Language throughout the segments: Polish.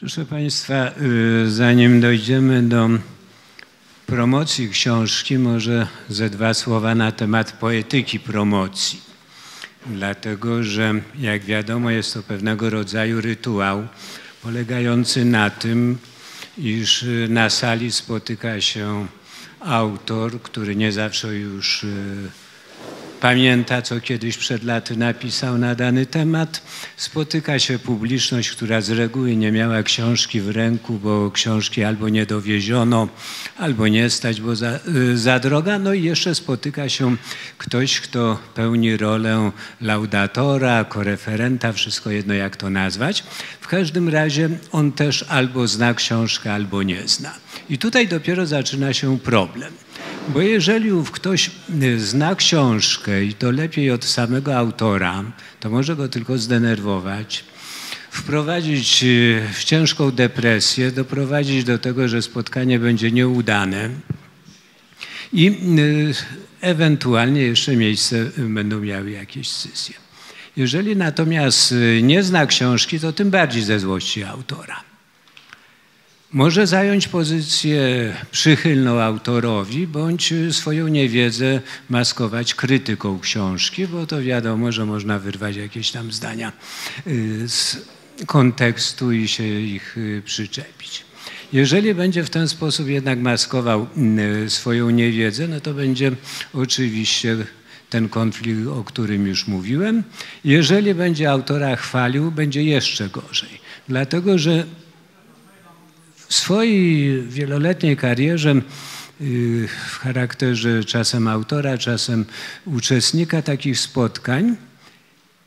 Proszę Państwa, y, zanim dojdziemy do promocji książki, może ze dwa słowa na temat poetyki promocji. Dlatego, że jak wiadomo, jest to pewnego rodzaju rytuał polegający na tym, iż na sali spotyka się autor, który nie zawsze już y, pamięta, co kiedyś przed laty napisał na dany temat. Spotyka się publiczność, która z reguły nie miała książki w ręku, bo książki albo nie dowieziono, albo nie stać, bo za, y, za droga. No i jeszcze spotyka się ktoś, kto pełni rolę laudatora, koreferenta, wszystko jedno jak to nazwać. W każdym razie on też albo zna książkę, albo nie zna. I tutaj dopiero zaczyna się problem. Bo jeżeli ktoś y, zna książkę i to lepiej od samego autora, to może go tylko zdenerwować, wprowadzić y, w ciężką depresję, doprowadzić do tego, że spotkanie będzie nieudane i y, ewentualnie jeszcze miejsce będą miały jakieś scysje. Jeżeli natomiast nie zna książki, to tym bardziej ze złości autora. Może zająć pozycję przychylną autorowi, bądź swoją niewiedzę maskować krytyką książki, bo to wiadomo, że można wyrwać jakieś tam zdania y, z kontekstu i się ich y, przyczepić. Jeżeli będzie w ten sposób jednak maskował y, swoją niewiedzę, no to będzie oczywiście ten konflikt, o którym już mówiłem. Jeżeli będzie autora chwalił, będzie jeszcze gorzej. Dlatego, że w swojej wieloletniej karierze y, w charakterze czasem autora, czasem uczestnika takich spotkań,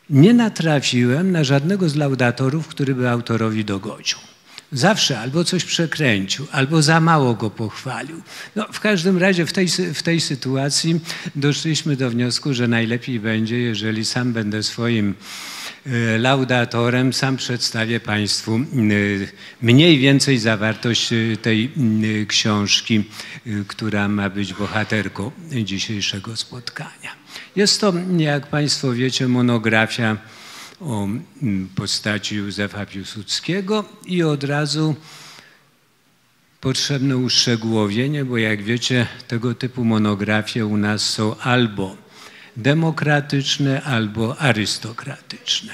nie natrafiłem na żadnego z laudatorów, który by autorowi dogodził. Zawsze albo coś przekręcił, albo za mało go pochwalił. No, w każdym razie w tej, w tej sytuacji doszliśmy do wniosku, że najlepiej będzie, jeżeli sam będę swoim laudatorem, sam przedstawię Państwu e, mniej więcej zawartość e, tej książki, która ma być bohaterką dzisiejszego spotkania. Jest to, jak Państwo wiecie, monografia o postaci Józefa Piłsudskiego i od razu potrzebne uszczegółowienie, bo jak wiecie, tego typu monografie u nas są albo demokratyczne albo arystokratyczne.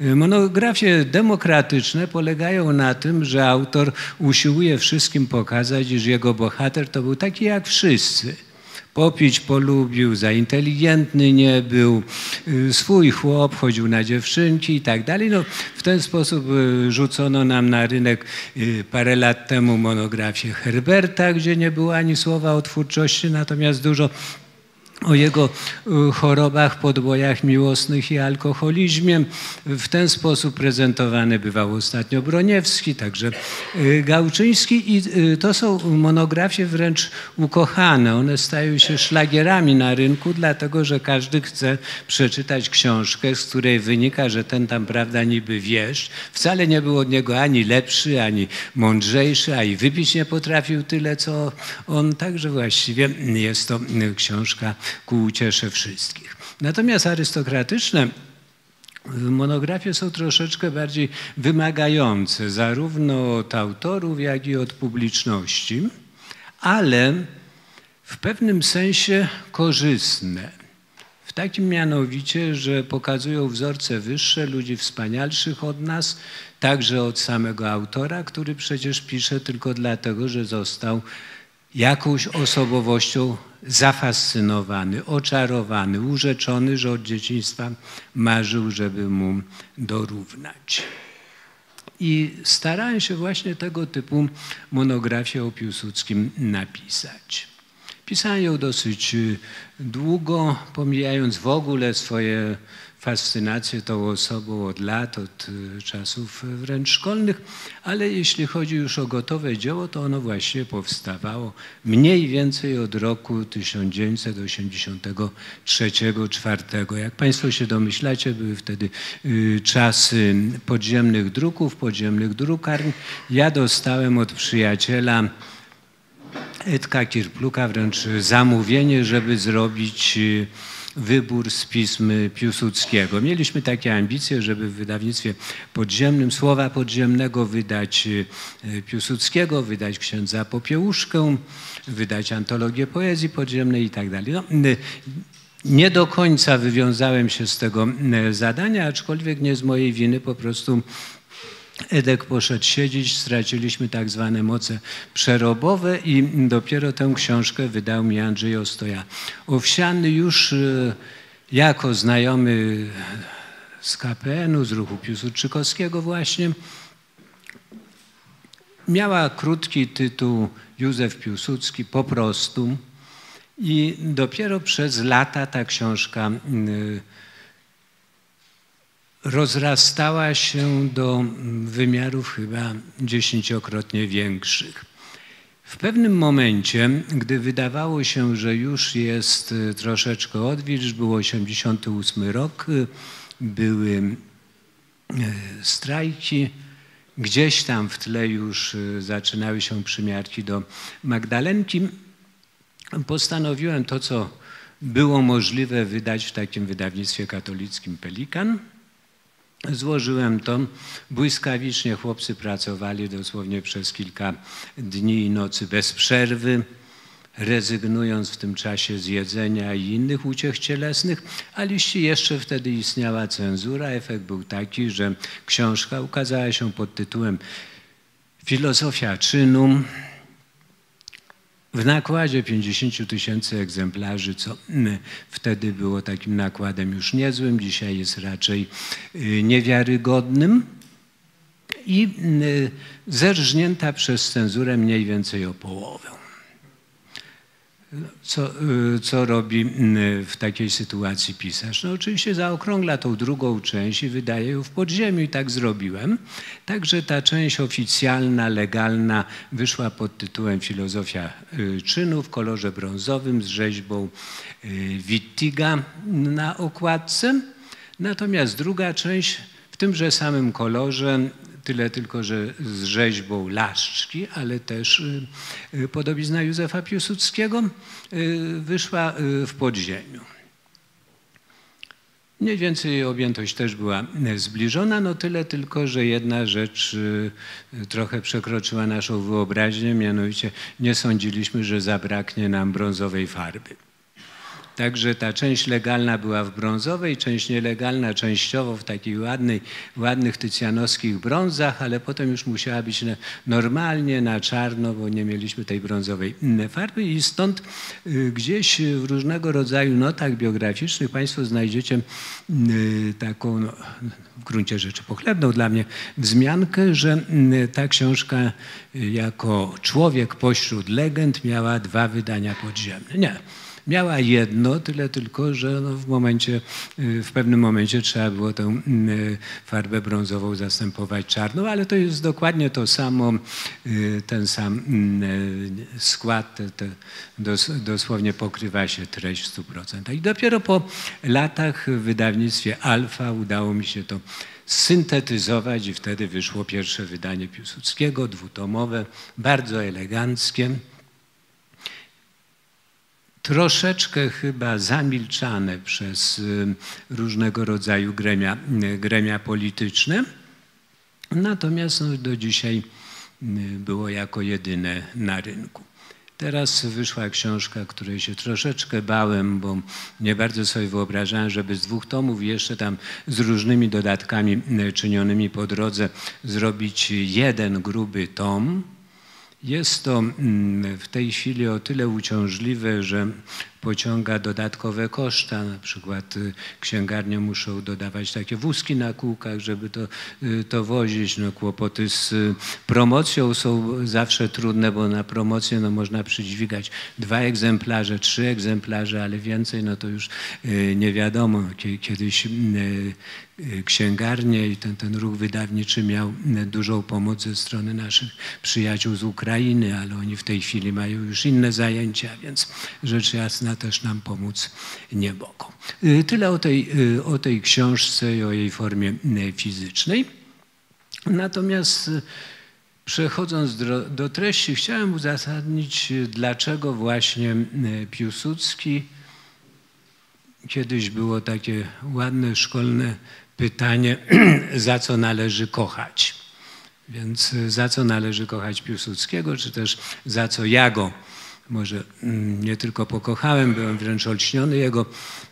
Monografie demokratyczne polegają na tym, że autor usiłuje wszystkim pokazać, iż jego bohater to był taki jak wszyscy. Popić polubił, za inteligentny nie był, swój chłop, chodził na dziewczynki i tak dalej. No, w ten sposób y, rzucono nam na rynek y, parę lat temu monografię Herberta, gdzie nie było ani słowa o twórczości, natomiast dużo o jego y, chorobach, podbojach miłosnych i alkoholizmie. W ten sposób prezentowany bywał ostatnio Broniewski, także y, Gałczyński i y, to są monografie wręcz ukochane. One stają się szlagierami na rynku, dlatego że każdy chce przeczytać książkę, z której wynika, że ten tam, prawda, niby wiesz, wcale nie był od niego ani lepszy, ani mądrzejszy, a i wypić nie potrafił tyle, co on. Także właściwie jest to książka ku uciesze wszystkich. Natomiast arystokratyczne monografie są troszeczkę bardziej wymagające, zarówno od autorów, jak i od publiczności, ale w pewnym sensie korzystne. W takim mianowicie, że pokazują wzorce wyższe, ludzi wspanialszych od nas, także od samego autora, który przecież pisze tylko dlatego, że został jakąś osobowością zafascynowany, oczarowany, urzeczony, że od dzieciństwa marzył, żeby mu dorównać. I starałem się właśnie tego typu monografię o Piłsudskim napisać. Pisałem ją dosyć długo, pomijając w ogóle swoje fascynację tą osobą od lat, od y, czasów wręcz szkolnych, ale jeśli chodzi już o gotowe dzieło, to ono właśnie powstawało mniej więcej od roku 1983-1984. Jak Państwo się domyślacie, były wtedy y, czasy podziemnych druków, podziemnych drukarń. Ja dostałem od przyjaciela Edka Kirpluka wręcz zamówienie, żeby zrobić y, wybór z pism Piłsudskiego. Mieliśmy takie ambicje, żeby w wydawnictwie podziemnym słowa podziemnego wydać Piłsudskiego, wydać księdza Popiełuszkę, wydać antologię poezji podziemnej i tak dalej. No, nie do końca wywiązałem się z tego zadania, aczkolwiek nie z mojej winy, po prostu Edek poszedł siedzieć, straciliśmy tak zwane moce przerobowe i dopiero tę książkę wydał mi Andrzej Ostoja. Owsiany już e, jako znajomy z KPN-u, z ruchu Piłsudczykowskiego właśnie, miała krótki tytuł Józef Piłsudski po prostu i dopiero przez lata ta książka rozrastała się do wymiarów chyba dziesięciokrotnie większych. W pewnym momencie, gdy wydawało się, że już jest e, troszeczkę odwilż, był 88 rok, e, były e, strajki, gdzieś tam w tle już zaczynały się przymiarki do Magdalenki, postanowiłem to, co było możliwe wydać w takim wydawnictwie katolickim Pelikan – Złożyłem to. Błyskawicznie chłopcy pracowali dosłownie przez kilka dni i nocy bez przerwy, rezygnując w tym czasie z jedzenia i innych uciech cielesnych, a liście jeszcze wtedy istniała cenzura. Efekt był taki, że książka ukazała się pod tytułem Filozofia czynu, w nakładzie 50 tysięcy egzemplarzy, co mm, wtedy było takim nakładem już niezłym, dzisiaj jest raczej y, niewiarygodnym i y, zerżnięta przez cenzurę mniej więcej o połowę co, y, co robi y, w takiej sytuacji pisarz? No oczywiście zaokrągla tą drugą część i wydaje ją w podziemiu i tak zrobiłem. Także ta część oficjalna, legalna wyszła pod tytułem Filozofia y, czynu w kolorze brązowym z rzeźbą Wittiga na okładce. Natomiast druga część w tymże samym kolorze tyle tylko, że z rzeźbą Laszczki, ale też y, y, podobizna Józefa Piłsudskiego y, wyszła w podziemiu. Mniej więcej objętość też była zbliżona, no tyle tylko, że jedna rzecz trochę przekroczyła naszą wyobraźnię, mianowicie nie sądziliśmy, że zabraknie nam brązowej farby. Także ta część legalna była w brązowej, część nielegalna częściowo w takich ładnej, ładnych tycjanowskich brązach, ale potem już musiała być normalnie na czarno, bo nie mieliśmy tej brązowej farby i stąd y, gdzieś w różnego rodzaju notach biograficznych Państwo znajdziecie y, taką no, w gruncie rzeczy pochlebną dla mnie wzmiankę, że y, ta książka jako człowiek pośród legend miała dwa wydania podziemne. Nie. Miała jedno, tyle tylko, że no w momencie, y, w pewnym momencie trzeba było tę y, farbę brązową zastępować czarną, ale to jest dokładnie to samo, y, ten sam skład, te, dosłownie pokrywa się treść w 100%. I dopiero po latach w wydawnictwie Alfa udało mi się to syntetyzować i wtedy wyszło pierwsze wydanie Piłsudskiego, dwutomowe, bardzo eleganckie troszeczkę chyba zamilczane przez y, różnego rodzaju gremia, y, gremia polityczne. Natomiast no, do dzisiaj y, było jako jedyne na rynku. Teraz wyszła książka, której się troszeczkę bałem, bo nie bardzo sobie wyobrażałem, żeby z dwóch tomów jeszcze tam z różnymi dodatkami czynionymi po drodze zrobić jeden gruby tom jest to mm, w tej chwili o tyle uciążliwe, że pociąga dodatkowe koszta. Na przykład y, księgarnie muszą dodawać takie wózki na kółkach, żeby to, y, to wozić. No, kłopoty z y, promocją są zawsze trudne, bo na promocję no, można przydźwigać dwa egzemplarze, trzy egzemplarze, ale więcej no to już nie wiadomo. Kiedyś księgarnie i ten, ten ruch wydawniczy miał dużą pomoc ze strony naszych przyjaciół z Ukrainy, ale oni w tej chwili mają już inne zajęcia, więc rzecz jasna też nam pomóc nie mogą. Y, tyle o tej, y, o tej książce i o jej formie y, fizycznej. Natomiast przechodząc do, do treści, chciałem uzasadnić, dlaczego właśnie Piłsudski kiedyś było takie ładne szkolne pytanie, za co należy kochać. Więc za co należy kochać Piłsudskiego, czy też za co ja go może mm, nie tylko pokochałem, byłem wręcz olśniony jego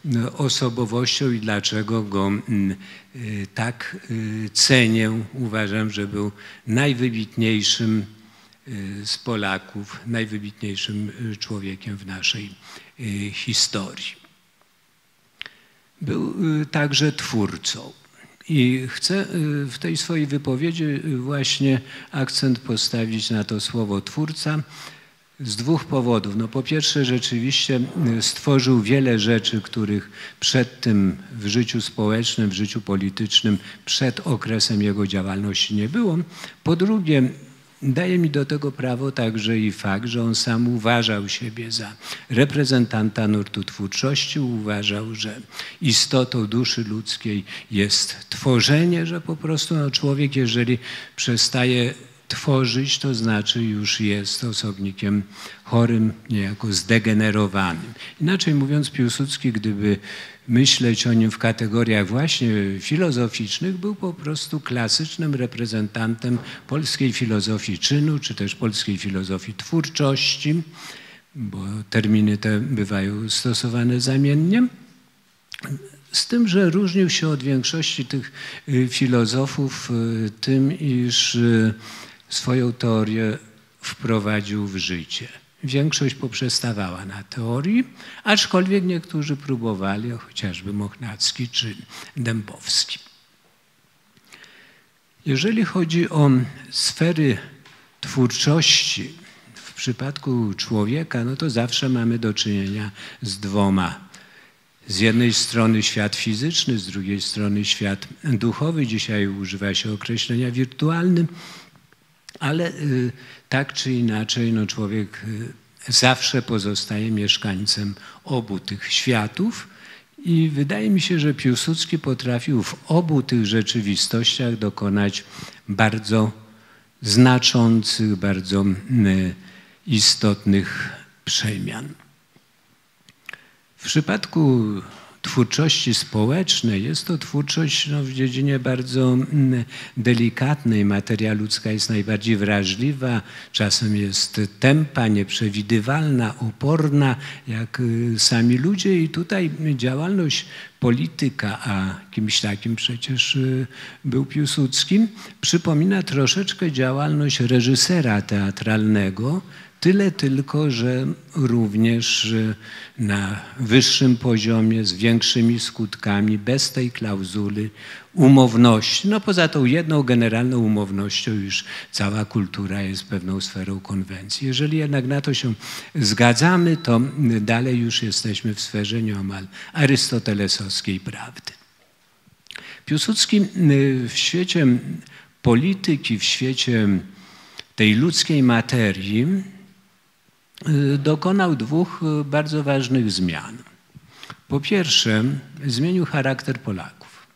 no, osobowością i dlaczego go mm, y, tak y, cenię. Uważam, że był najwybitniejszym y, z Polaków, najwybitniejszym człowiekiem w naszej historii. Był także twórcą. I chcę w tej swojej wypowiedzi właśnie akcent postawić na to słowo twórca, z dwóch powodów. No po pierwsze, rzeczywiście stworzył wiele rzeczy, których przed tym w życiu społecznym, w życiu politycznym, przed okresem jego działalności nie było. Po drugie, daje mi do tego prawo także i fakt, że on sam uważał siebie za reprezentanta nurtu twórczości, uważał, że istotą duszy ludzkiej jest tworzenie, że po prostu no, człowiek, jeżeli przestaje tworzyć, to znaczy już jest osobnikiem chorym, niejako zdegenerowanym. Inaczej mówiąc, Piłsudski, gdyby myśleć o nim w kategoriach właśnie filozoficznych, był po prostu klasycznym reprezentantem polskiej filozofii czynu, czy też polskiej filozofii twórczości, bo terminy te bywają stosowane zamiennie. Z tym, że różnił się od większości tych y, filozofów y, tym, iż y, swoją teorię wprowadził w życie. Większość poprzestawała na teorii, aczkolwiek niektórzy próbowali, chociażby Mochnacki czy Dębowski. Jeżeli chodzi o sfery twórczości w przypadku człowieka, no to zawsze mamy do czynienia z dwoma. Z jednej strony świat fizyczny, z drugiej strony świat duchowy. Dzisiaj używa się określenia wirtualny. Ale y, tak czy inaczej, no człowiek y, zawsze pozostaje mieszkańcem obu tych światów. I wydaje mi się, że Piłsudski potrafił w obu tych rzeczywistościach dokonać bardzo znaczących, bardzo istotnych przemian. W przypadku twórczości społecznej. Jest to twórczość no, w dziedzinie bardzo mm, delikatnej. Materia ludzka jest najbardziej wrażliwa, czasem jest tempa, nieprzewidywalna, oporna, jak y, sami ludzie i tutaj działalność polityka, a kimś takim przecież y, był Piłsudski, przypomina troszeczkę działalność reżysera teatralnego, Tyle tylko, że również na wyższym poziomie, z większymi skutkami, bez tej klauzuli umowności. No poza tą jedną generalną umownością już cała kultura jest pewną sferą konwencji. Jeżeli jednak na to się zgadzamy, to dalej już jesteśmy w sferze nieomal arystotelesowskiej prawdy. Piłsudski w świecie polityki, w świecie tej ludzkiej materii Y, dokonał dwóch y, bardzo ważnych zmian. Po pierwsze, zmienił charakter Polaków.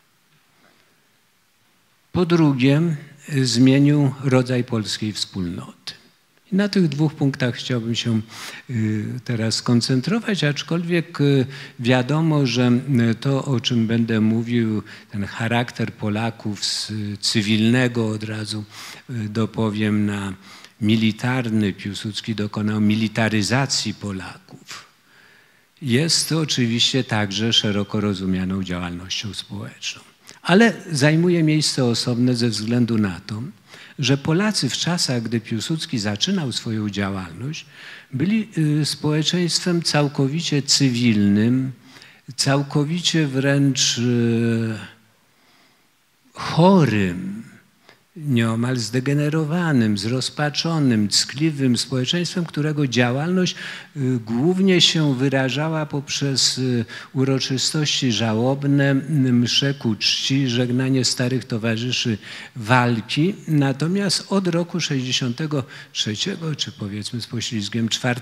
Po drugie, zmienił rodzaj polskiej wspólnoty. Na tych dwóch punktach chciałbym się y, teraz skoncentrować, aczkolwiek wiadomo, że to, o czym będę mówił, ten charakter Polaków z cywilnego od razu dopowiem na militarny Piłsudski dokonał militaryzacji Polaków. Jest to oczywiście także szeroko rozumianą działalnością społeczną. Ale zajmuje miejsce osobne ze względu na to, że Polacy w czasach, gdy Piłsudski zaczynał swoją działalność, byli y, społeczeństwem całkowicie cywilnym, całkowicie wręcz y, chorym nieomal zdegenerowanym, zrozpaczonym, ckliwym społeczeństwem, którego działalność y, głównie się wyrażała poprzez y, uroczystości żałobne, msze ku czci, żegnanie starych towarzyszy walki. Natomiast od roku 63, czy powiedzmy z poślizgiem 4,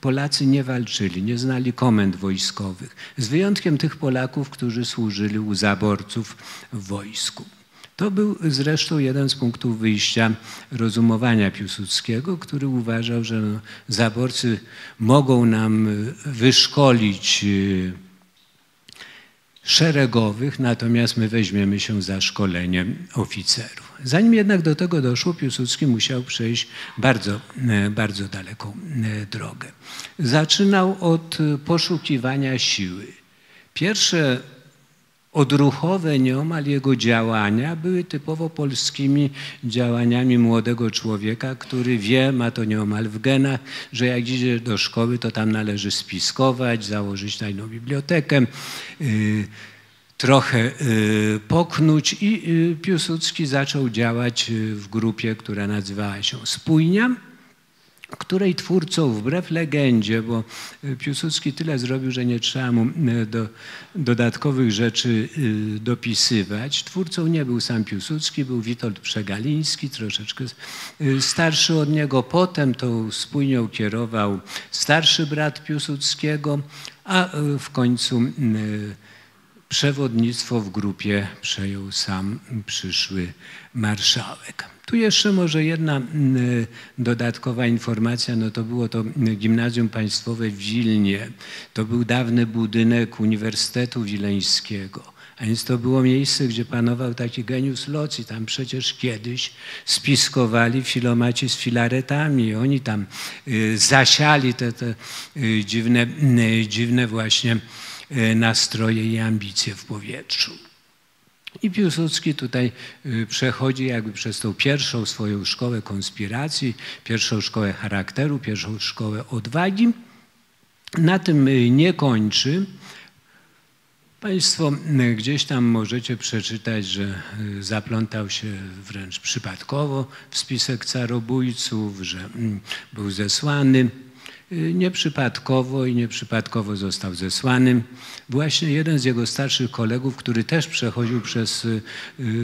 Polacy nie walczyli, nie znali komend wojskowych, z wyjątkiem tych Polaków, którzy służyli u zaborców w wojsku. To był zresztą jeden z punktów wyjścia rozumowania Piłsudskiego, który uważał, że zaborcy mogą nam wyszkolić y, szeregowych, natomiast my weźmiemy się za szkolenie oficerów. Zanim jednak do tego doszło, Piłsudski musiał przejść bardzo, e, bardzo daleką e, drogę. Zaczynał od poszukiwania siły. Pierwsze odruchowe nieomal jego działania były typowo polskimi działaniami młodego człowieka, który wie, ma to nieomal w genach, że jak idzie do szkoły, to tam należy spiskować, założyć tajną bibliotekę, y, trochę y, poknuć i y, Piłsudski zaczął działać w grupie, która nazywała się Spójnia której twórcą, wbrew legendzie, bo e, Piłsudski tyle zrobił, że nie trzeba mu e, do, dodatkowych rzeczy e, dopisywać. Twórcą nie był sam Piłsudski, był Witold Przegaliński, troszeczkę starszy od niego. Potem tą spójnią kierował starszy brat Piłsudskiego, a w końcu przewodnictwo w grupie przejął sam przyszły marszałek. Tu jeszcze może jedna dodatkowa informacja, no to było to Gimnazjum Państwowe w Wilnie. To był dawny budynek Uniwersytetu Wileńskiego. A więc to było miejsce, gdzie panował taki geniusz loci. Tam przecież kiedyś spiskowali filomaci z filaretami. Oni tam y, zasiali te, te y, dziwne, y, dziwne właśnie nastroje i ambicje w powietrzu. I Piłsudski tutaj y, przechodzi jakby przez tą pierwszą swoją szkołę konspiracji, pierwszą szkołę charakteru, pierwszą szkołę odwagi. Na tym y, nie kończy. Państwo gdzieś tam możecie przeczytać, że zaplątał się wręcz przypadkowo w spisek carobójców, że mm, był zesłany Nieprzypadkowo i nieprzypadkowo został zesłany. Właśnie jeden z jego starszych kolegów, który też przechodził przez y,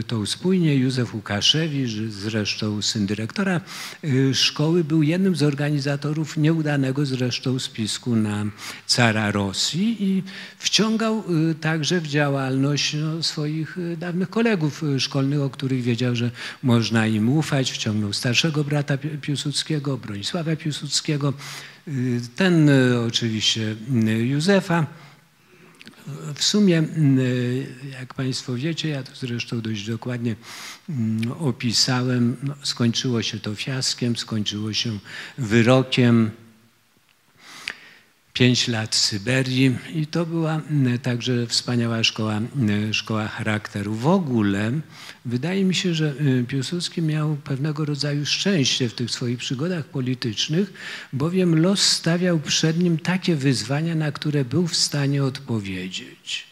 tą spójnię, Józef Łukaszewicz, zresztą syn dyrektora y, szkoły, był jednym z organizatorów nieudanego zresztą spisku na cara Rosji i wciągał y, także w działalność no, swoich dawnych kolegów szkolnych, o których wiedział, że można im ufać. Wciągnął starszego brata Piłsudskiego, Bronisława Piłsudskiego, ten e, oczywiście e, Józefa. W sumie, e, jak Państwo wiecie, ja to zresztą dość dokładnie mm, opisałem, no, skończyło się to fiaskiem, skończyło się wyrokiem pięć lat Syberii i to była także wspaniała szkoła, szkoła charakteru. W ogóle wydaje mi się, że y, Piłsudski miał pewnego rodzaju szczęście w tych swoich przygodach politycznych, bowiem los stawiał przed nim takie wyzwania, na które był w stanie odpowiedzieć.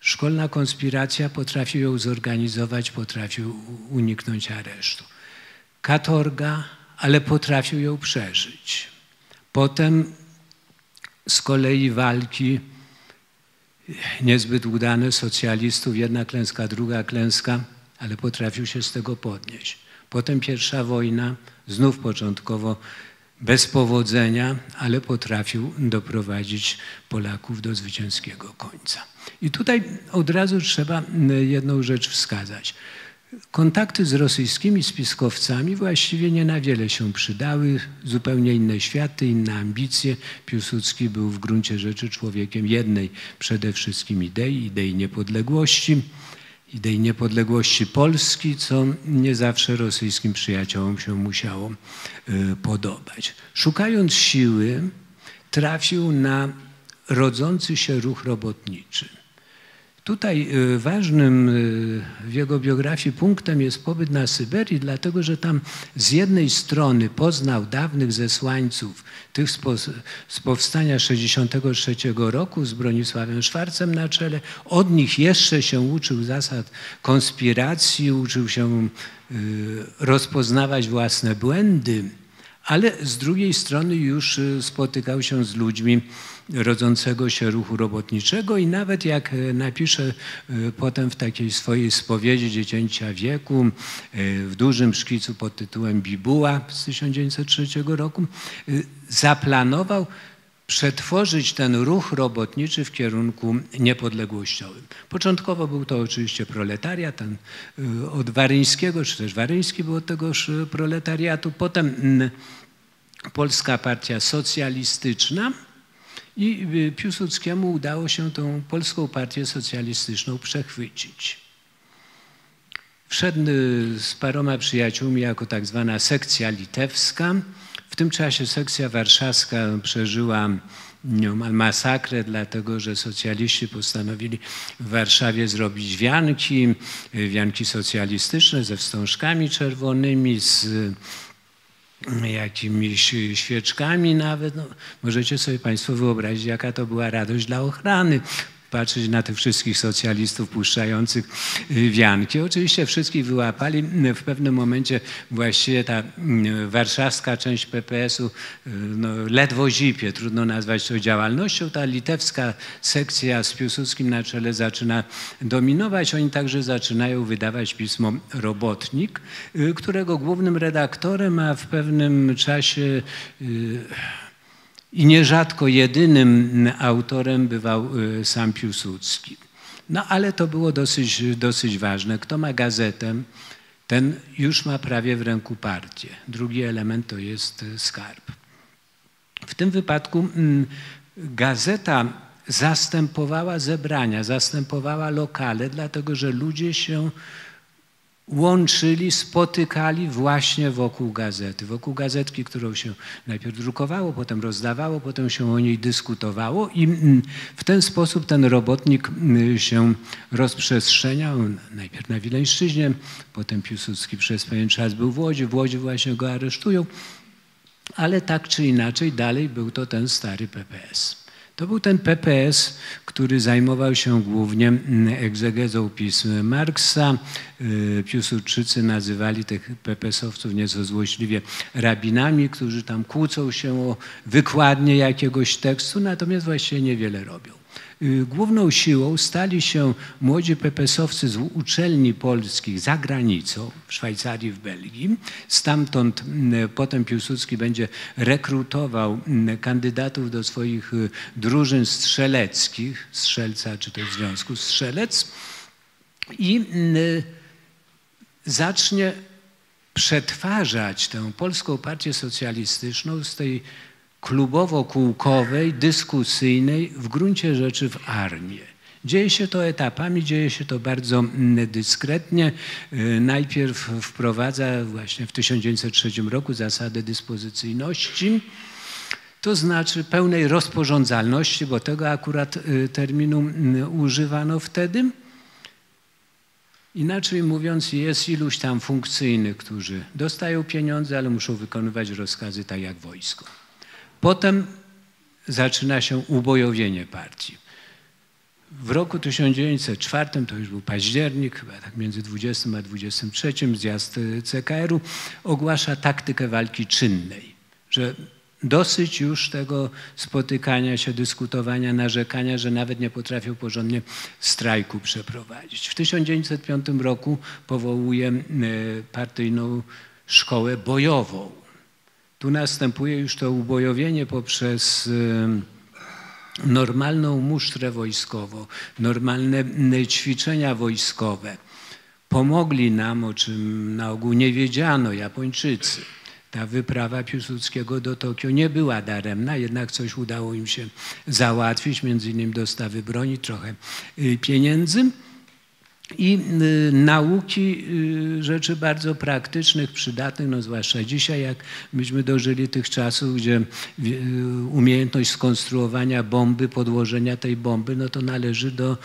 Szkolna konspiracja potrafił ją zorganizować, potrafił uniknąć aresztu. Katorga, ale potrafił ją przeżyć. Potem z kolei walki niezbyt udane socjalistów, jedna klęska, druga klęska, ale potrafił się z tego podnieść. Potem pierwsza wojna, znów początkowo bez powodzenia, ale potrafił doprowadzić Polaków do zwycięskiego końca. I tutaj od razu trzeba jedną rzecz wskazać. Kontakty z rosyjskimi spiskowcami właściwie nie na wiele się przydały. Zupełnie inne światy, inne ambicje. Piłsudski był w gruncie rzeczy człowiekiem jednej przede wszystkim idei, idei niepodległości, idei niepodległości Polski, co nie zawsze rosyjskim przyjaciołom się musiało y, podobać. Szukając siły, trafił na rodzący się ruch robotniczy. Tutaj y, ważnym y, w jego biografii punktem jest pobyt na Syberii, dlatego że tam z jednej strony poznał dawnych zesłańców, tych z, powstania 63 roku z Bronisławem Szwarcem na czele. Od nich jeszcze się uczył zasad konspiracji, uczył się y, rozpoznawać własne błędy, ale z drugiej strony już spotykał się z ludźmi, rodzącego się ruchu robotniczego i nawet jak e, napisze e, potem w takiej swojej spowiedzi dziecięcia wieku e, w dużym szkicu pod tytułem Bibuła z 1903 roku, zaplanował przetworzyć ten ruch robotniczy w kierunku niepodległościowym. Początkowo był to oczywiście proletariat, ten od Waryńskiego, czy też Waryński był od tegoż proletariatu, potem Polska Partia Socjalistyczna, I Piłsudskiemu udało się tą polską partię socjalistyczną przechwycić. Wszedł z paroma przyjaciółmi jako tak zwana sekcja litewska. W tym czasie sekcja warszawska przeżyła nieomal masakrę, dlatego że socjaliści postanowili w Warszawie zrobić wianki, wianki socjalistyczne ze wstążkami czerwonymi, z jakimiś świeczkami nawet. No, możecie sobie Państwo wyobrazić, jaka to była radość dla ochrany patrzeć na tych wszystkich socjalistów puszczających y, wianki. Oczywiście wszystkich wyłapali. W pewnym momencie właściwie ta mm, warszawska część PPS-u y, no, ledwo zipie, trudno nazwać to działalnością. Ta litewska sekcja z Piłsudskim na czele zaczyna dominować. Oni także zaczynają wydawać pismo Robotnik, y, którego głównym redaktorem, a w pewnym czasie i nierzadko jedynym autorem bywał y, sam Piłsudski. No ale to było dosyć, dosyć ważne. Kto ma gazetę, ten już ma prawie w ręku partię. Drugi element to jest skarb. W tym wypadku mm, gazeta zastępowała zebrania, zastępowała lokale, dlatego że ludzie się łączyli, spotykali właśnie wokół gazety. Wokół gazetki, którą się najpierw drukowało, potem rozdawało, potem się o niej dyskutowało i mm, w ten sposób ten robotnik mm, się rozprzestrzeniał. Najpierw na Wileńszczyźnie, potem Piłsudski przez pewien czas był w Łodzi, w Łodzi właśnie go aresztują, ale tak czy inaczej dalej był to ten stary PPS. To był ten PPS, który zajmował się głównie mm, egzegezą pism Marksa. Y, Piłsudczycy nazywali tych PPS-owców nieco złośliwie rabinami, którzy tam kłócą się o wykładnię jakiegoś tekstu, natomiast właściwie niewiele robią. Y, główną siłą stali się młodzi pepesowcy z uczelni polskich za granicą, w Szwajcarii, w Belgii. Stamtąd mm, potem Piłsudski będzie rekrutował mm, kandydatów do swoich y, drużyn strzeleckich, strzelca czy też Związku Strzelec i mm, zacznie przetwarzać tę polską partię socjalistyczną z tej klubowo-kółkowej, dyskusyjnej, w gruncie rzeczy w armię. Dzieje się to etapami, dzieje się to bardzo mm, dyskretnie. Y, najpierw wprowadza właśnie w 1903 roku zasadę dyspozycyjności, to znaczy pełnej rozporządzalności, bo tego akurat y, terminu mm, używano wtedy. Inaczej mówiąc, jest iluś tam funkcyjnych, którzy dostają pieniądze, ale muszą wykonywać rozkazy tak jak wojsko. Potem zaczyna się ubojowienie partii. W roku 1904, to już był październik, chyba tak między 20 a 23, zjazd CKR-u ogłasza taktykę walki czynnej, że dosyć już tego spotykania się, dyskutowania, narzekania, że nawet nie potrafią porządnie strajku przeprowadzić. W 1905 roku powołuje e, partyjną szkołę bojową tu następuje już to ubojowienie poprzez normalną musztrę wojskową, normalne ćwiczenia wojskowe. Pomogli nam, o czym na ogół nie wiedziano, Japończycy. Ta wyprawa Piłsudskiego do Tokio nie była daremna, jednak coś udało im się załatwić, między innymi dostawy broni, trochę y, pieniędzy i y, nauki y, rzeczy bardzo praktycznych, przydatnych, no zwłaszcza dzisiaj, jak myśmy dożyli tych czasów, gdzie y, umiejętność skonstruowania bomby, podłożenia tej bomby, no to należy do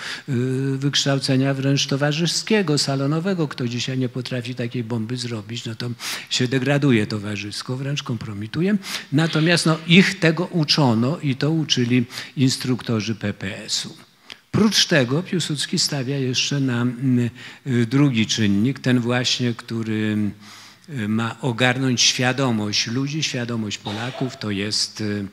wykształcenia wręcz towarzyskiego, salonowego. Kto dzisiaj nie potrafi takiej bomby zrobić, no to się degraduje towarzysko, wręcz kompromituje. Natomiast no, ich tego uczono i to uczyli instruktorzy PPS-u. Prócz tego Piłsudski stawia jeszcze na mm, y, drugi czynnik, ten właśnie, który y, ma ogarnąć świadomość ludzi, świadomość Polaków, to jest y,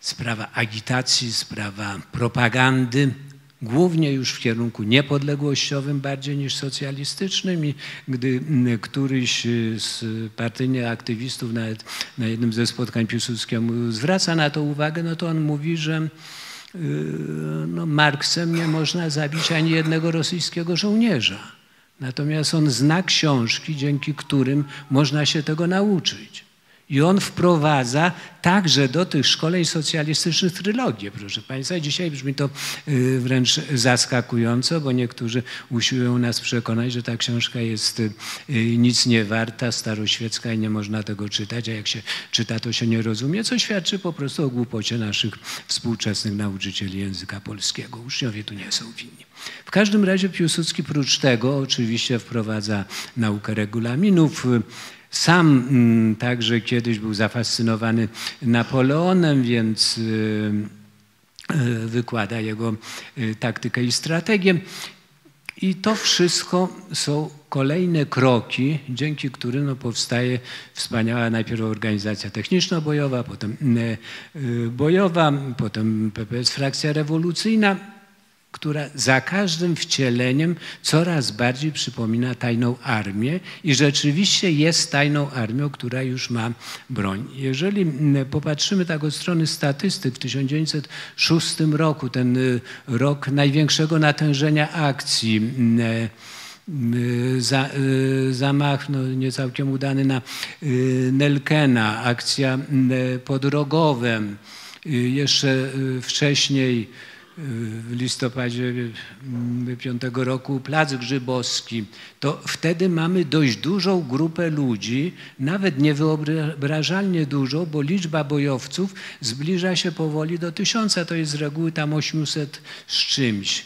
sprawa agitacji, sprawa propagandy, głównie już w kierunku niepodległościowym bardziej niż socjalistycznym i gdy mm, któryś z partyjnych aktywistów nawet na jednym ze spotkań Piłsudskiemu zwraca na to uwagę, no to on mówi, że no, Marksem nie można zabić ani jednego rosyjskiego żołnierza. Natomiast on zna książki, dzięki którym można się tego nauczyć. I on wprowadza także do tych szkoleń socjalistycznych trylogię, proszę Państwa. Dzisiaj brzmi to y, wręcz zaskakująco, bo niektórzy usiłują nas przekonać, że ta książka jest y, nic nie warta, staroświecka i nie można tego czytać, a jak się czyta, to się nie rozumie, co świadczy po prostu o głupocie naszych współczesnych nauczycieli języka polskiego. Uczniowie tu nie są winni. W każdym razie Piłsudski prócz tego oczywiście wprowadza naukę regulaminów, sam mm, także kiedyś był zafascynowany Napoleonem, więc y, y, wykłada jego y, taktykę i strategię. I to wszystko są kolejne kroki, dzięki którym no, powstaje wspaniała najpierw organizacja techniczno-bojowa, potem bojowa, potem PPS frakcja rewolucyjna, która za każdym wcieleniem coraz bardziej przypomina tajną armię i rzeczywiście jest tajną armią, która już ma broń. Jeżeli mm, popatrzymy tak od strony statystyk, w 1906 roku, ten y, rok największego natężenia akcji, mm, e, y, za, y, zamach no, nie całkiem udany na Nelkena, akcja mm, e, pod Rogowem, jeszcze wcześniej w listopadzie piątego roku Plac Grzybowski, to wtedy mamy dość dużą grupę ludzi, nawet niewyobrażalnie dużo, bo liczba bojowców zbliża się powoli do tysiąca, to jest z reguły tam 800 z czymś.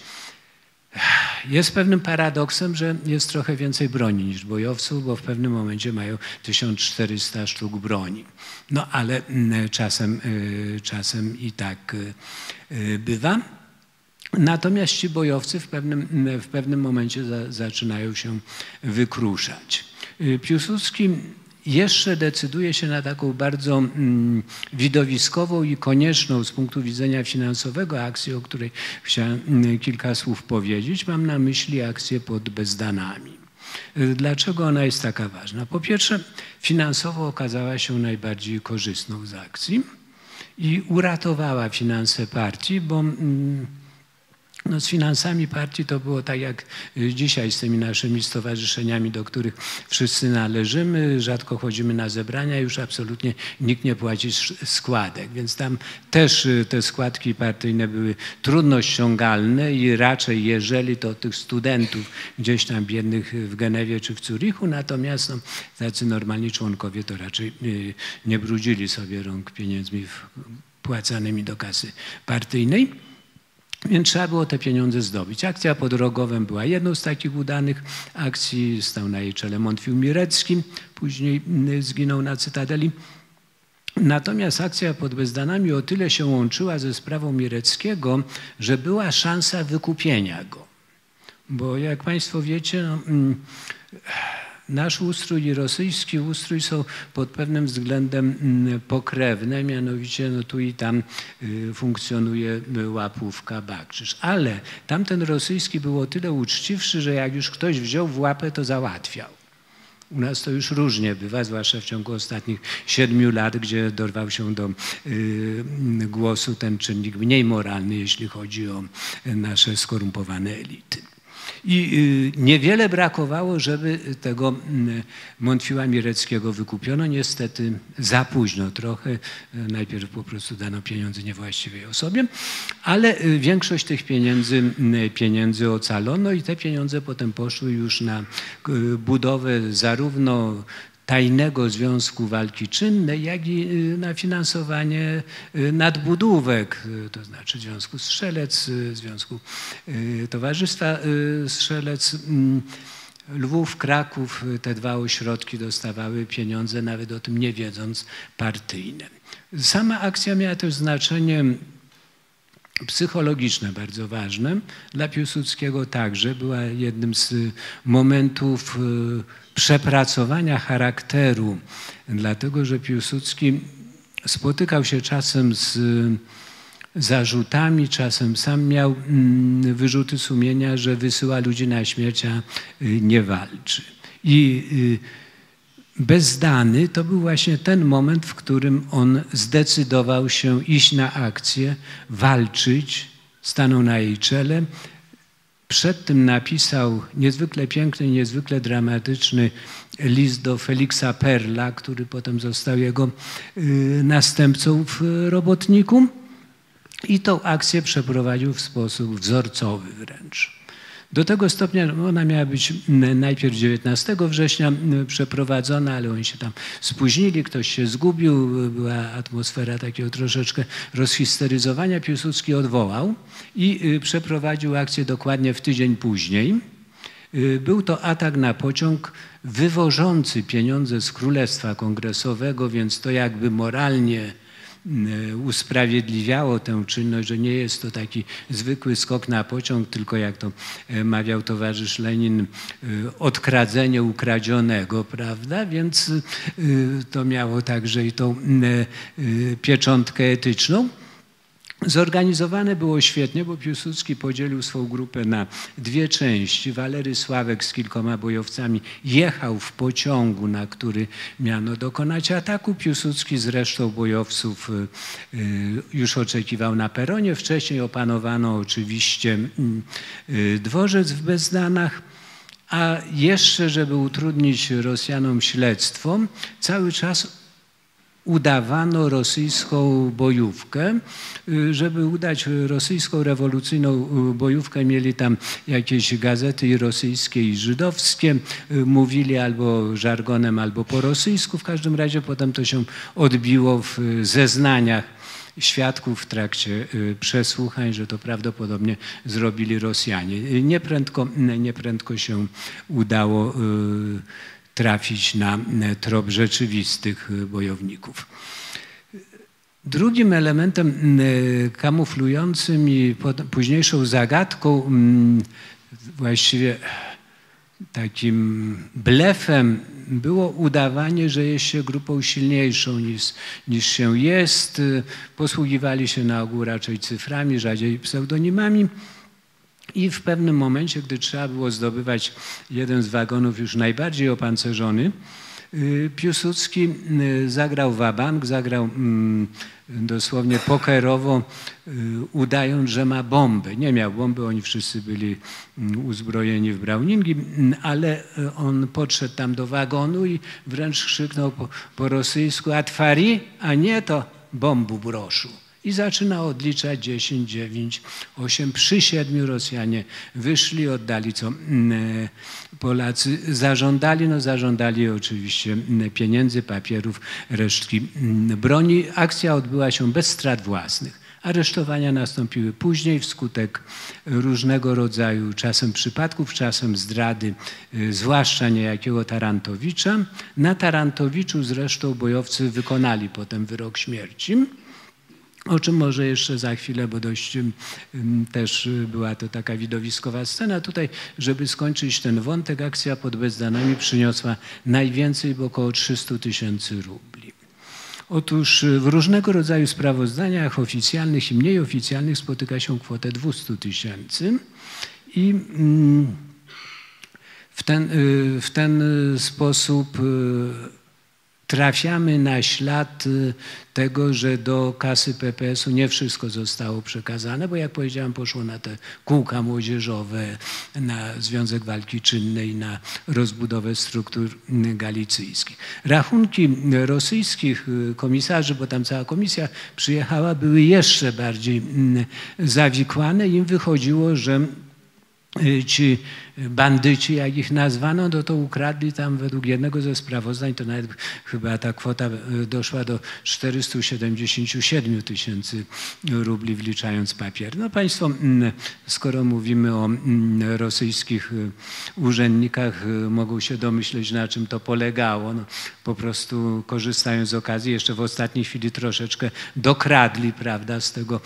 Jest pewnym paradoksem, że jest trochę więcej broni niż bojowców, bo w pewnym momencie mają 1400 sztuk broni. No ale mm, czasem, y, czasem i tak y, bywa. Natomiast ci bojowcy w pewnym, w pewnym momencie za, zaczynają się wykruszać. Y, Piłsudski jeszcze decyduje się na taką bardzo mm, widowiskową i konieczną z punktu widzenia finansowego akcję, o której chciałem mm, kilka słów powiedzieć. Mam na myśli akcję pod Bezdanami. Y, dlaczego ona jest taka ważna? Po pierwsze, finansowo okazała się najbardziej korzystną z akcji i uratowała finanse partii, bo mm, no z finansami partii to było tak jak y, dzisiaj z tymi naszymi stowarzyszeniami, do których wszyscy należymy. Rzadko chodzimy na zebrania, już absolutnie nikt nie płaci składek. Więc tam też y, te składki partyjne były trudno ściągalne i raczej jeżeli to tych studentów gdzieś tam biednych w Genewie czy w Zurichu, natomiast no, tacy normalni członkowie to raczej y, nie brudzili sobie rąk pieniędzmi wpłacanymi do kasy partyjnej. Więc trzeba było te pieniądze zdobyć. Akcja pod Rogowem była jedną z takich udanych akcji. Stał na jej czele Montfił Mirecki, później mm, zginął na Cytadeli. Natomiast akcja pod Bezdanami o tyle się łączyła ze sprawą Mireckiego, że była szansa wykupienia go. Bo jak Państwo wiecie, no, mm, Nasz ustrój i rosyjski ustrój są pod pewnym względem mm, pokrewne, mianowicie no tu i tam y, funkcjonuje łapówka Bakrzyż. Ale tamten rosyjski był o tyle uczciwszy, że jak już ktoś wziął w łapę, to załatwiał. U nas to już różnie bywa, zwłaszcza w ciągu ostatnich siedmiu lat, gdzie dorwał się do y, głosu ten czynnik mniej moralny, jeśli chodzi o nasze skorumpowane elity. I y, niewiele brakowało, żeby tego mm, Montfiła Mireckiego wykupiono. Niestety za późno trochę. Y, najpierw po prostu dano pieniądze niewłaściwej osobie, ale y, większość tych pieniędzy, mm, pieniędzy ocalono i te pieniądze potem poszły już na budowę zarówno tajnego Związku Walki Czynnej, jak i y, na finansowanie y, nadbudówek, y, to znaczy Związku Strzelec, Związku Towarzystwa Strzelec. Mm, Lwów, Kraków, te dwa ośrodki dostawały pieniądze, nawet o tym nie wiedząc, partyjne. Sama akcja miała też znaczenie psychologiczne bardzo ważne. Dla Piłsudskiego także była jednym z momentów przepracowania charakteru, dlatego że Piłsudski spotykał się czasem z zarzutami, czasem sam miał mm, wyrzuty sumienia, że wysyła ludzi na śmierć, a y, nie walczy. I y, bezdany to był właśnie ten moment, w którym on zdecydował się iść na akcję, walczyć, stanął na jej czele, przed tym napisał niezwykle piękny, niezwykle dramatyczny list do Feliksa Perla, który potem został jego następcą w robotniku. I tą akcję przeprowadził w sposób wzorcowy wręcz. Do tego stopnia ona miała być najpierw 19 września przeprowadzona, ale oni się tam spóźnili, ktoś się zgubił, była atmosfera takiego troszeczkę rozhisteryzowania. Piłsudski odwołał i y, przeprowadził akcję dokładnie w tydzień później. Y, był to atak na pociąg wywożący pieniądze z Królestwa Kongresowego, więc to jakby moralnie usprawiedliwiało tę czynność, że nie jest to taki zwykły skok na pociąg, tylko jak to e, mawiał towarzysz Lenin, e, odkradzenie ukradzionego, prawda? Więc to miało także i tą pieczątkę etyczną. Zorganizowane było świetnie, bo Piłsudski podzielił swoją grupę na dwie części. Walery Sławek z kilkoma bojowcami jechał w pociągu, na który miano dokonać ataku. Piłsudski z resztą bojowców y, y, już oczekiwał na peronie. Wcześniej opanowano oczywiście y, dworzec w Bezdanach. A jeszcze, żeby utrudnić Rosjanom śledztwo, cały czas udawano rosyjską bojówkę. Y, żeby udać rosyjską rewolucyjną y, bojówkę, mieli tam jakieś gazety rosyjskie i żydowskie. Y, mówili albo żargonem, albo po rosyjsku. W każdym razie potem to się odbiło w zeznaniach świadków w trakcie przesłuchań, że to prawdopodobnie zrobili Rosjanie. Nieprędko, nieprędko się udało trafić na e, trop rzeczywistych e, bojowników. Drugim elementem e, kamuflującym i późniejszą zagadką, właściwie takim blefem było udawanie, że jest się grupą silniejszą niż, niż się jest. Posługiwali się na ogół raczej cyframi, rzadziej pseudonimami. I w pewnym momencie, gdy trzeba było zdobywać jeden z wagonów już najbardziej opancerzony, y, Piłsudski y, zagrał wabank, zagrał mm, dosłownie pokerowo, y, udając, że ma bombę. Nie miał bomby, oni wszyscy byli mm, uzbrojeni w browningi, mm, ale on podszedł tam do wagonu i wręcz krzyknął po, po rosyjsku Atwari, a nie to bombu broszu i zaczyna odliczać 10, 9, 8. Przy siedmiu Rosjanie wyszli, oddali co mm, e, Polacy zażądali. No zażądali oczywiście mm, pieniędzy, papierów, resztki mm, broni. Akcja odbyła się bez strat własnych. Aresztowania nastąpiły później wskutek różnego rodzaju czasem przypadków, czasem zdrady, e, zwłaszcza niejakiego Tarantowicza. Na Tarantowiczu zresztą bojowcy wykonali potem wyrok śmierci. O czym może jeszcze za chwilę, bo dość też była to taka widowiskowa scena. Tutaj, żeby skończyć ten wątek, akcja pod Bezdanami przyniosła najwięcej, bo około 300 tysięcy rubli. Otóż w różnego rodzaju sprawozdaniach oficjalnych i mniej oficjalnych spotyka się kwotę 200 tysięcy i w ten, y, w ten sposób y, trafiamy na ślad y, tego, że do kasy PPS-u nie wszystko zostało przekazane, bo jak powiedziałem, poszło na te kółka młodzieżowe, na Związek Walki Czynnej, na rozbudowę struktur galicyjskich. Rachunki rosyjskich y, komisarzy, bo tam cała komisja przyjechała, były jeszcze bardziej mm, zawikłane. Im wychodziło, że y, ci bandyci, jak ich nazwano, no to ukradli tam według jednego ze sprawozdań, to nawet chyba ta kwota e, doszła do 477 tysięcy rubli, wliczając papier. No Państwo, mm, skoro mówimy o mm, rosyjskich e, urzędnikach, e, mogą się domyśleć, na czym to polegało. No, po prostu korzystając z okazji, jeszcze w ostatniej chwili troszeczkę dokradli, prawda, z tego,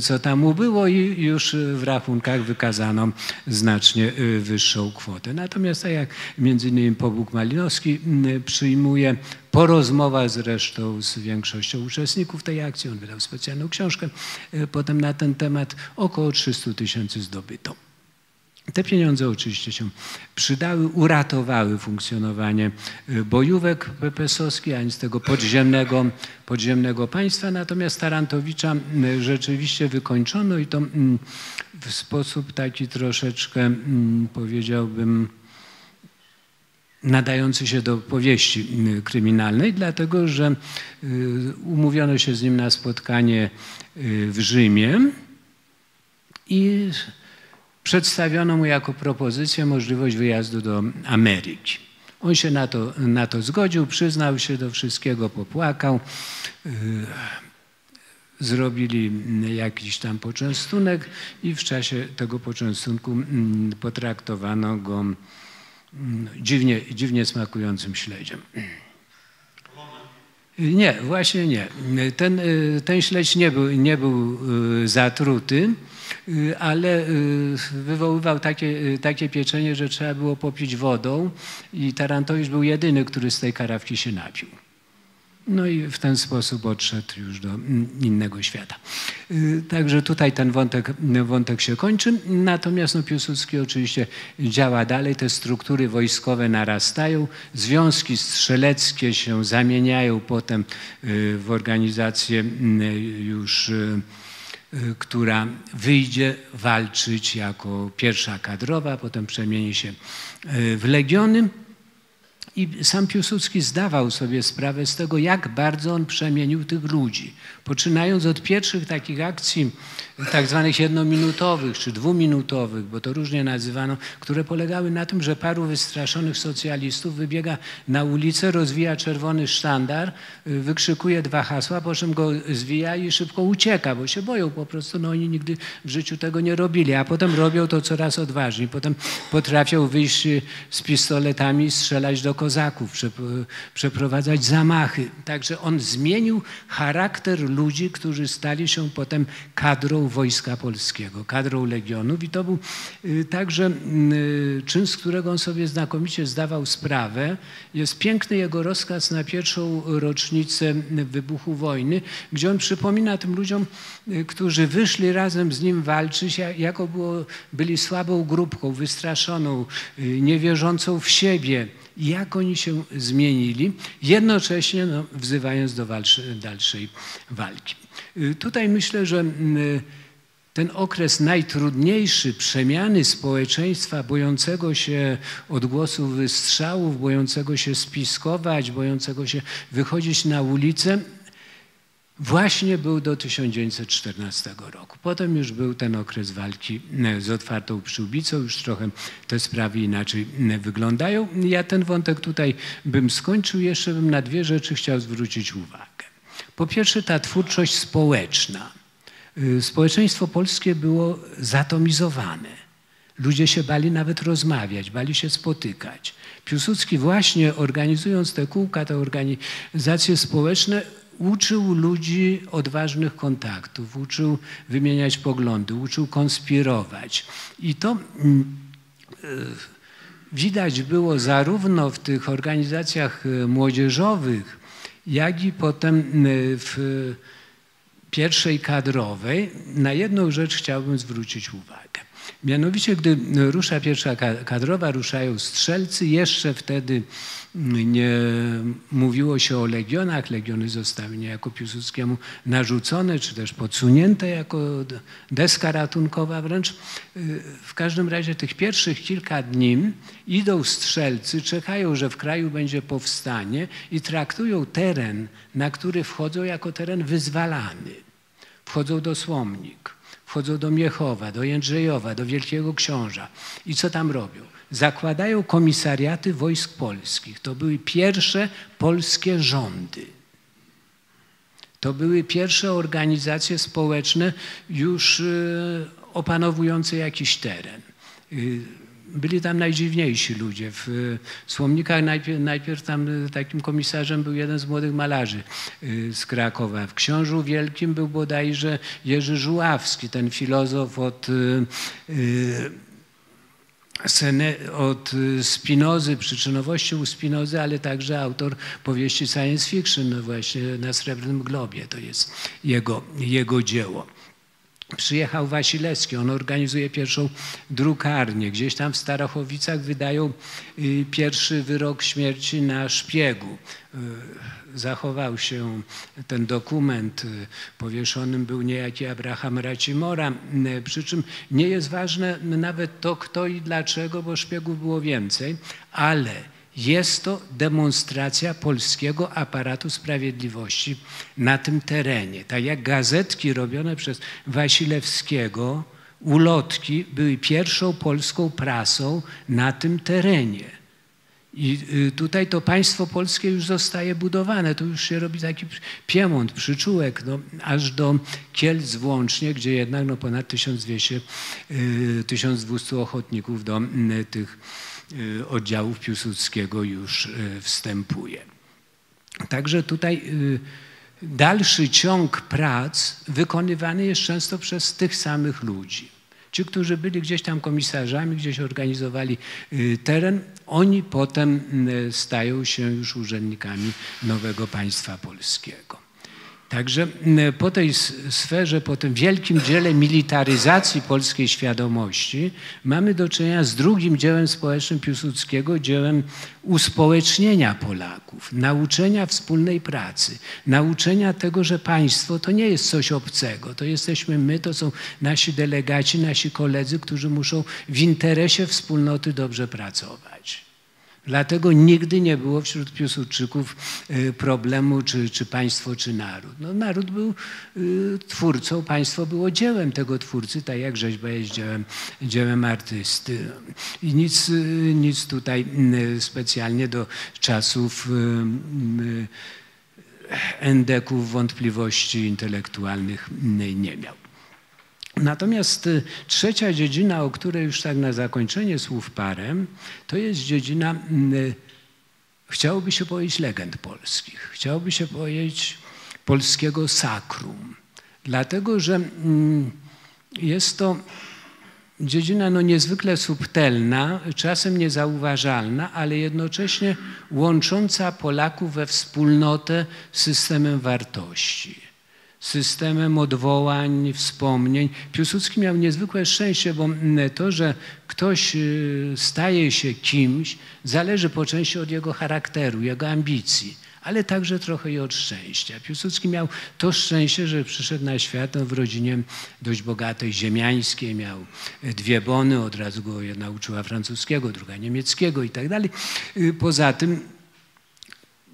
co tam ubyło i już w rachunkach wykazano znacznie wyższe wyższą kwotę. Natomiast tak jak między innymi Pobóg Malinowski mm, przyjmuje po rozmowach zresztą z większością uczestników tej akcji, on wydał specjalną książkę e, potem na ten temat, około 300 tysięcy zdobyto. Te pieniądze oczywiście się przydały, uratowały funkcjonowanie y, bojówek pepesowskich, a z tego podziemnego, podziemnego państwa. Natomiast Tarantowicza y, rzeczywiście wykończono i to mm, w sposób taki troszeczkę, mm, powiedziałbym, nadający się do powieści kryminalnej, dlatego że umówiono się z nim na spotkanie w Rzymie i przedstawiono mu jako propozycję możliwość wyjazdu do Ameryki. On się na to, na to zgodził, przyznał się do wszystkiego, popłakał. Zrobili jakiś tam poczęstunek i w czasie tego poczęstunku potraktowano go dziwnie, dziwnie smakującym śledziem. Nie, właśnie nie. Ten, ten śledź nie był, nie był zatruty, ale wywoływał takie, takie pieczenie, że trzeba było popić wodą i Tarantowicz był jedyny, który z tej karawki się napił. No i w ten sposób odszedł już do innego świata. Także tutaj ten wątek, wątek się kończy. Natomiast no, Piłsudski oczywiście działa dalej, te struktury wojskowe narastają, związki strzeleckie się zamieniają potem w organizację już która wyjdzie walczyć jako pierwsza kadrowa, potem przemieni się w legiony. I sam Piłsudski zdawał sobie sprawę z tego, jak bardzo on przemienił tych ludzi. Poczynając od pierwszych takich akcji, tak zwanych jednominutowych czy dwuminutowych, bo to różnie nazywano, które polegały na tym, że paru wystraszonych socjalistów wybiega na ulicę, rozwija czerwony sztandar, wykrzykuje dwa hasła, po czym go zwija i szybko ucieka, bo się boją po prostu. No oni nigdy w życiu tego nie robili, a potem robią to coraz odważniej. Potem potrafią wyjść z pistoletami strzelać do kozaków, przeprowadzać zamachy. Także on zmienił charakter ludzi, którzy stali się potem kadrą Wojska Polskiego, kadrą Legionów i to był także czyn, z którego on sobie znakomicie zdawał sprawę. Jest piękny jego rozkaz na pierwszą rocznicę wybuchu wojny, gdzie on przypomina tym ludziom, którzy wyszli razem z nim walczyć, jako było, byli słabą grupką, wystraszoną, niewierzącą w siebie, jak oni się zmienili, jednocześnie no, wzywając do walczy, dalszej walki. Tutaj myślę, że ten okres najtrudniejszy przemiany społeczeństwa, bojącego się odgłosów wystrzałów, bojącego się spiskować, bojącego się wychodzić na ulicę, właśnie był do 1914 roku. Potem już był ten okres walki z otwartą przyłbicą, już trochę te sprawy inaczej wyglądają. Ja ten wątek tutaj bym skończył, jeszcze bym na dwie rzeczy chciał zwrócić uwagę. Po pierwsze ta twórczość społeczna. Społeczeństwo polskie było zatomizowane. Ludzie się bali nawet rozmawiać, bali się spotykać. Piłsudski właśnie organizując te kółka, te organizacje społeczne, uczył ludzi odważnych kontaktów, uczył wymieniać poglądy, uczył konspirować. I to widać było zarówno w tych organizacjach młodzieżowych, jak i potem w pierwszej kadrowej. Na jedną rzecz chciałbym zwrócić uwagę. Mianowicie, gdy rusza pierwsza kadrowa, ruszają strzelcy. Jeszcze wtedy nie mówiło się o legionach. Legiony zostały niejako Piłsudskiemu narzucone, czy też podsunięte jako deska ratunkowa wręcz. W każdym razie tych pierwszych kilka dni idą strzelcy, czekają, że w kraju będzie powstanie i traktują teren, na który wchodzą jako teren wyzwalany. Wchodzą do Słomnik wchodzą do Miechowa, do Jędrzejowa, do Wielkiego Książa. I co tam robią? Zakładają komisariaty wojsk polskich. To były pierwsze polskie rządy. To były pierwsze organizacje społeczne już y, opanowujące jakiś teren. Byli tam najdziwniejsi ludzie. W Słomnikach najpierw, najpierw tam takim komisarzem był jeden z młodych malarzy y, z Krakowa. W Książu Wielkim był bodajże Jerzy Żuławski, ten filozof od od Spinozy, przyczynowości u Spinozy, ale także autor powieści science fiction, no właśnie na Srebrnym Globie, to jest jego, jego dzieło. Przyjechał Wasilewski, on organizuje pierwszą drukarnię. Gdzieś tam w Starachowicach wydają y, pierwszy wyrok śmierci na szpiegu. Y, zachował się ten dokument, y, powieszonym był niejaki Abraham Racimora, przy czym nie jest ważne nawet to kto i dlaczego, bo szpiegów było więcej, ale jest to demonstracja polskiego aparatu sprawiedliwości na tym terenie. Tak jak gazetki robione przez Wasilewskiego, ulotki były pierwszą polską prasą na tym terenie. I y, tutaj to państwo polskie już zostaje budowane, to już się robi taki Piemont, przyczółek, no, aż do Kielc włącznie, gdzie jednak no, ponad 1200, 1200 y, ochotników do tych y, oddziałów Piłsudskiego już wstępuje. Także tutaj dalszy ciąg prac wykonywany jest często przez tych samych ludzi. Ci, którzy byli gdzieś tam komisarzami, gdzieś organizowali y, teren, oni potem y, stają się już urzędnikami nowego państwa polskiego. Także po tej sferze, po tym wielkim dziele militaryzacji polskiej świadomości mamy do czynienia z drugim dziełem społecznym Piłsudskiego, dziełem uspołecznienia Polaków, nauczenia wspólnej pracy, nauczenia tego, że państwo to nie jest coś obcego, to jesteśmy my, to są nasi delegaci, nasi koledzy, którzy muszą w interesie wspólnoty dobrze pracować. Dlatego nigdy nie było wśród Piłsudczyków y, problemu, czy, czy państwo, czy naród. No, naród był y, twórcą, państwo było dziełem tego twórcy, tak jak rzeźba jest dziełem, dziełem artysty. I nic, y, nic tutaj specjalnie do czasów endeków wątpliwości intelektualnych nie miał. Natomiast y, trzecia dziedzina, o której już tak na zakończenie słów parę, to jest dziedzina, y, chciałoby się powiedzieć, legend polskich. Chciałoby się powiedzieć polskiego sakrum. Dlatego, że mm, jest to dziedzina no, niezwykle subtelna, czasem niezauważalna, ale jednocześnie łącząca Polaków we wspólnotę systemem wartości systemem odwołań, wspomnień. Piłsudski miał niezwykłe szczęście, bo to, że ktoś y, staje się kimś, zależy po części od jego charakteru, jego ambicji, ale także trochę i od szczęścia. Piłsudski miał to szczęście, że przyszedł na świat no, w rodzinie dość bogatej, ziemiańskiej, miał dwie bony, od razu go jedna uczyła francuskiego, druga niemieckiego i tak dalej. Y, poza tym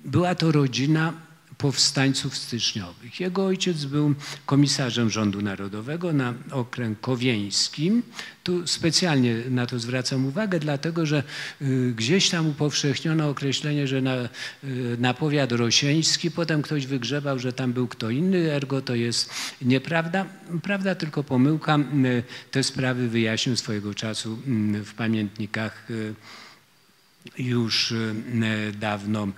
była to rodzina powstańców styczniowych. Jego ojciec był komisarzem rządu narodowego na okręg kowieńskim. Tu specjalnie na to zwracam uwagę, dlatego że y, gdzieś tam upowszechniono określenie, że na, y, na powiat rosieński, potem ktoś wygrzebał, że tam był kto inny, ergo to jest nieprawda. Prawda, tylko pomyłka. Y, te sprawy wyjaśnił swojego czasu w pamiętnikach już dawno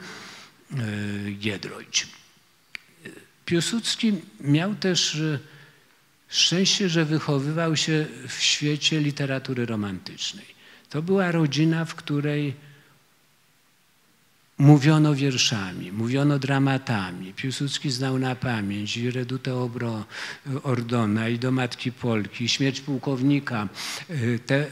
Giedroyć. Piłsudski miał też e, szczęście, że wychowywał się w świecie literatury romantycznej. To była rodzina, w której mówiono wierszami, mówiono dramatami. Piłsudski znał na pamięć i Redutę Obro, Ordona, i do Matki Polki, i Śmierć pułkownika. E, te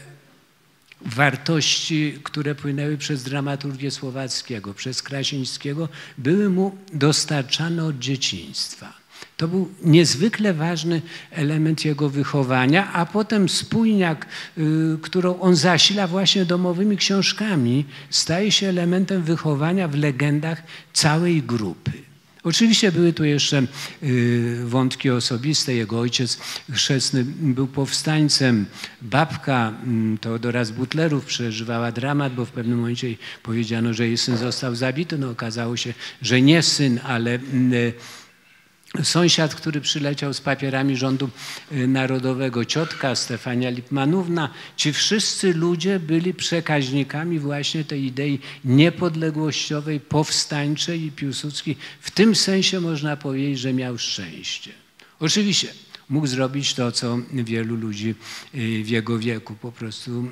wartości, które płynęły przez dramaturgię Słowackiego, przez Krasińskiego, były mu dostarczane od dzieciństwa. To był niezwykle ważny element jego wychowania, a potem spójniak, y, którą on zasila właśnie domowymi książkami, staje się elementem wychowania w legendach całej grupy. Oczywiście były tu jeszcze y, wątki osobiste. Jego ojciec chrzestny był powstańcem. Babka mm, Teodora z Butlerów przeżywała dramat, bo w pewnym momencie powiedziano, że jej syn został zabity. No okazało się, że nie syn, ale mm, Sąsiad, który przyleciał z papierami rządu y, narodowego, ciotka Stefania Lipmanówna, ci wszyscy ludzie byli przekaźnikami właśnie tej idei niepodległościowej, powstańczej i Piłsudski w tym sensie można powiedzieć, że miał szczęście. Oczywiście mógł zrobić to, co wielu ludzi y, w jego wieku, po prostu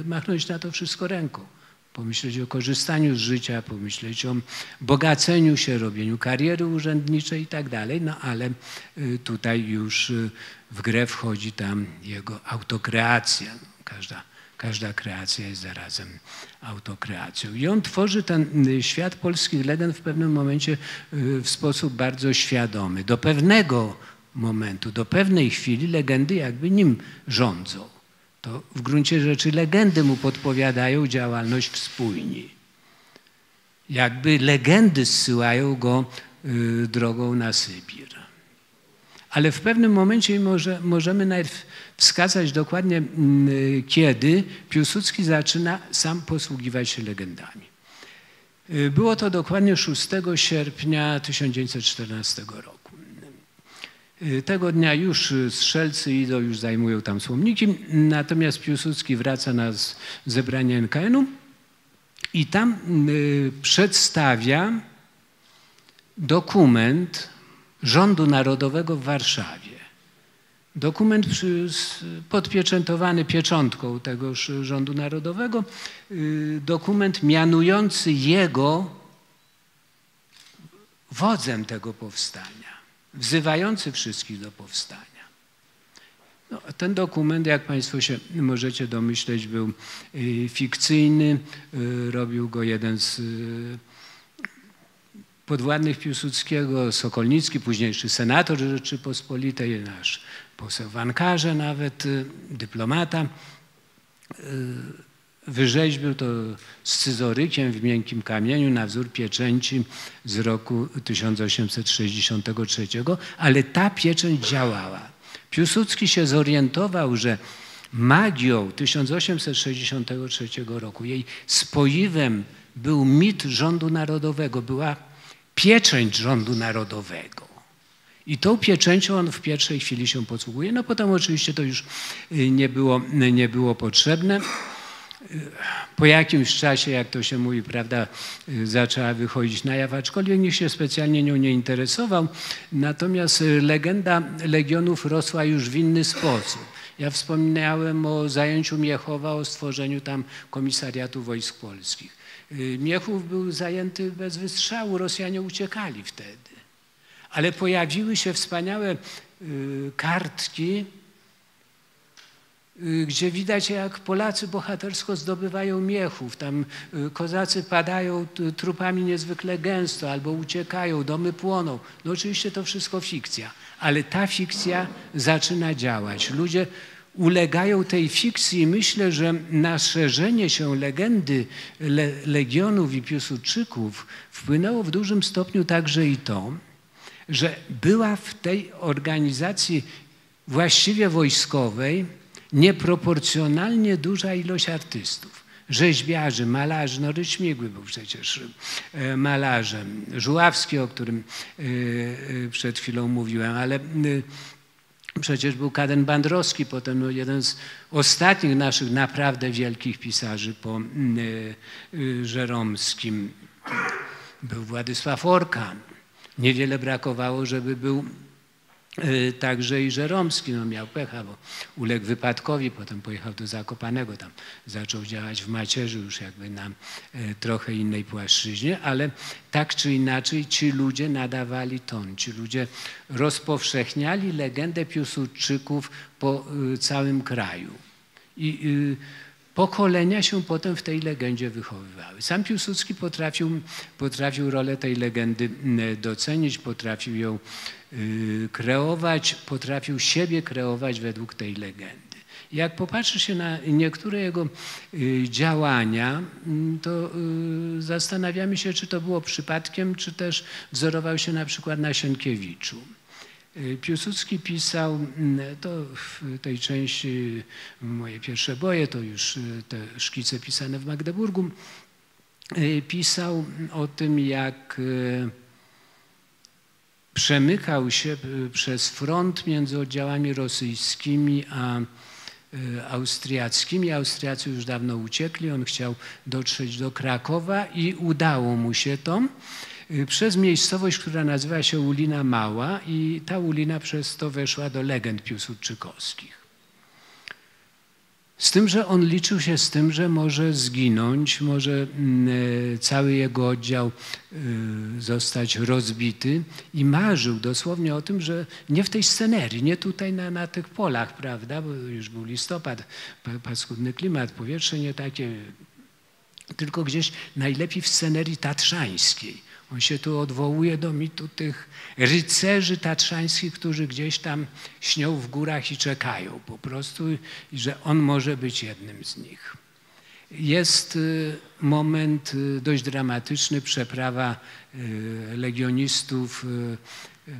y, machnąć na to wszystko ręką pomyśleć o korzystaniu z życia, pomyśleć o bogaceniu się, robieniu kariery urzędniczej i tak dalej, no ale y, tutaj już y, w grę wchodzi tam jego autokreacja. Każda, każda kreacja jest zarazem autokreacją. I on tworzy ten y, świat polskich legend w pewnym momencie w sposób bardzo świadomy. Do pewnego momentu, do pewnej chwili legendy jakby nim rządzą to w gruncie rzeczy legendy mu podpowiadają działalność w spójni. jakby legendy zsyłają go y, drogą na Sybir. Ale w pewnym momencie może, możemy nawet wskazać dokładnie, mm, kiedy Piłsudski zaczyna sam posługiwać się legendami. Y, było to dokładnie 6 sierpnia 1914 roku. Y, tego dnia już strzelcy idą, już zajmują tam słomniki, natomiast Piłsudski wraca na zebranie NKN-u i tam y, przedstawia dokument Rządu Narodowego w Warszawie. Dokument podpieczętowany pieczątką tegoż Rządu Narodowego, y, dokument mianujący jego wodzem tego powstania, wzywający wszystkich do powstania. No, ten dokument, jak Państwo się możecie domyśleć, był y, fikcyjny. Y, robił go jeden z podwładnych Piłsudskiego, Sokolnicki, późniejszy senator Rzeczypospolitej, nasz poseł Wankarze nawet, y, dyplomata. Wyrzeźbił to scyzorykiem w miękkim kamieniu na wzór pieczęci z roku 1863, ale ta pieczęć działała. Piłsudski się zorientował, że magią 1863 roku, jej spoiwem był mit rządu narodowego, była pieczęć rządu narodowego. I tą pieczęcią on w pierwszej chwili się posługuje. No potem oczywiście to już y, nie było, nie było potrzebne. Y, po jakimś czasie, jak to się mówi, prawda, y, zaczęła wychodzić na jaw, aczkolwiek nikt się specjalnie nią nie interesował. Natomiast legenda legionów rosła już w inny sposób. Ja wspomniałem o zajęciu Miechowa, o stworzeniu tam komisariatu wojsk polskich. Miechów był zajęty bez wystrzału, Rosjanie uciekali wtedy ale pojawiły się wspaniałe y, kartki, y, gdzie widać, jak Polacy bohatersko zdobywają miechów. Tam y, kozacy padają trupami niezwykle gęsto albo uciekają, domy płoną. No oczywiście to wszystko fikcja, ale ta fikcja zaczyna działać. Ludzie ulegają tej fikcji i myślę, że na szerzenie się legendy le Legionów i Piłsudczyków wpłynęło w dużym stopniu także i to, że była w tej organizacji właściwie wojskowej nieproporcjonalnie duża ilość artystów. Rzeźbiarzy, malarzy, no Ryśmigły był przecież e, malarzem, Żuławski, o którym e, e, przed chwilą mówiłem, ale przecież był Kaden Bandrowski, potem no jeden z ostatnich naszych naprawdę wielkich pisarzy po Żeromskim. Był Władysław Orkan, Niewiele brakowało, żeby był także i Żeromski no miał pecha, bo uległ wypadkowi, potem pojechał do Zakopanego, tam zaczął działać w macierzy już jakby na e, trochę innej płaszczyźnie, ale tak czy inaczej ci ludzie nadawali ton, ci ludzie rozpowszechniali legendę Piłsudczyków po e, całym kraju. I pokolenia się potem w tej legendzie wychowywały. Sam Piłsudski potrafił, potrafił rolę tej legendy docenić, potrafił ją y, kreować, potrafił siebie kreować według tej legendy. Jak popatrzy się na niektóre jego y, działania, to y, zastanawiamy się, czy to było przypadkiem, czy też wzorował się na przykład na Sienkiewiczu. Y, Piłsudski pisał, mm, to w tej części moje pierwsze boje, to już y, te szkice pisane w Magdeburgu, y, pisał o tym, jak przemykał się przez front między oddziałami rosyjskimi a austriackimi. Austriacy już dawno uciekli, on chciał dotrzeć do Krakowa i udało mu się to. Y, przez miejscowość, która nazywa się Ulina Mała i ta Ulina przez to weszła do legend piłsudczykowskich. Z tym, że on liczył się z tym, że może zginąć, może mm, e, cały jego oddział y, zostać rozbity i marzył dosłownie o tym, że nie w tej scenerii, nie tutaj na, na tych polach, prawda, bo już był listopad, paskudny klimat, powietrze nie takie, tylko gdzieś najlepiej w scenerii tatrzańskiej on się tu odwołuje do mitu tych rycerzy tatrzańskich, którzy gdzieś tam śnią w górach i czekają po prostu, że on może być jednym z nich. jest moment dość dramatyczny, przeprawa legionistów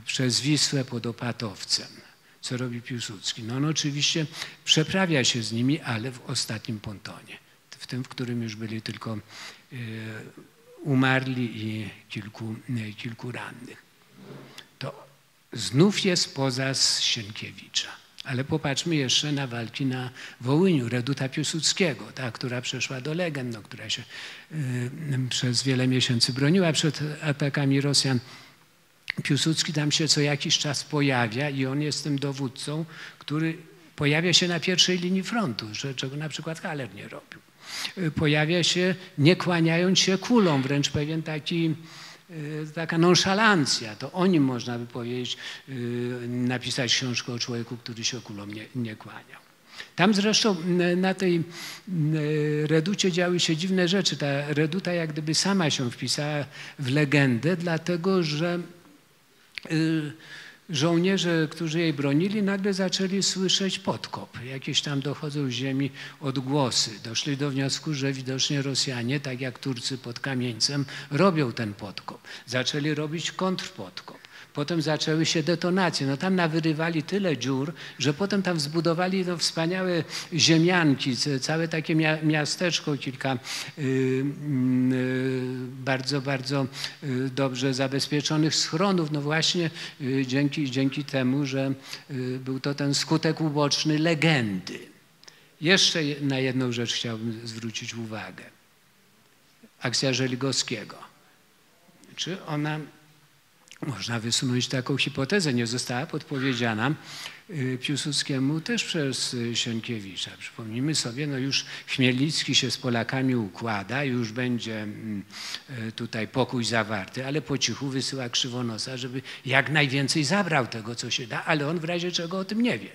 przez Wisłę pod Opatowcem. Co robi Piłsudski? No on oczywiście przeprawia się z nimi, ale w ostatnim pontonie. W tym, w którym już byli tylko umarli kilku, kilku rannych. To znów jest poza Sienkiewicza. Ale popatrzmy jeszcze na walki na Wołyniu, Reduta Piłsudskiego, ta, która przeszła do legend, no, która się y, przez wiele miesięcy broniła przed atakami Rosjan. Piłsudski tam się co jakiś czas pojawia i on jest tym dowódcą, który pojawia się na pierwszej linii frontu, czego na przykład Haller nie robił. Y, pojawia się nie kłaniając się kulą, wręcz pewien taki y, taka nonszalancja. To o nim można by powiedzieć, y, napisać książkę o człowieku, który się kulą nie, nie kłaniał. Tam zresztą na tej reducie działy się dziwne rzeczy. Ta reduta jak gdyby sama się wpisała w legendę, dlatego że żołnierze, którzy jej bronili, nagle zaczęli słyszeć podkop. Jakieś tam dochodzą z ziemi odgłosy. Doszli do wniosku, że widocznie Rosjanie, tak jak Turcy pod Kamieńcem, robią ten podkop. Zaczęli robić kontrpodkop. Potem zaczęły się detonacje. No tam nawyrywali tyle dziur, że potem tam zbudowali no, wspaniałe ziemianki, całe takie miasteczko, kilka y, y, bardzo, bardzo y, dobrze zabezpieczonych schronów. No właśnie y, dzięki, dzięki temu, że y, był to ten skutek uboczny legendy. Jeszcze na jedną rzecz chciałbym zwrócić uwagę. Akcja Żeligowskiego. Czy ona można wysunąć taką hipotezę, nie została podpowiedziana y, Piłsudskiemu też przez y, Sienkiewicza. Przypomnijmy sobie, no już Chmielnicki się z Polakami układa, już będzie mm, y, tutaj pokój zawarty, ale po cichu wysyła Krzywonosa, żeby jak najwięcej zabrał tego, co się da, ale on w razie czego o tym nie wie.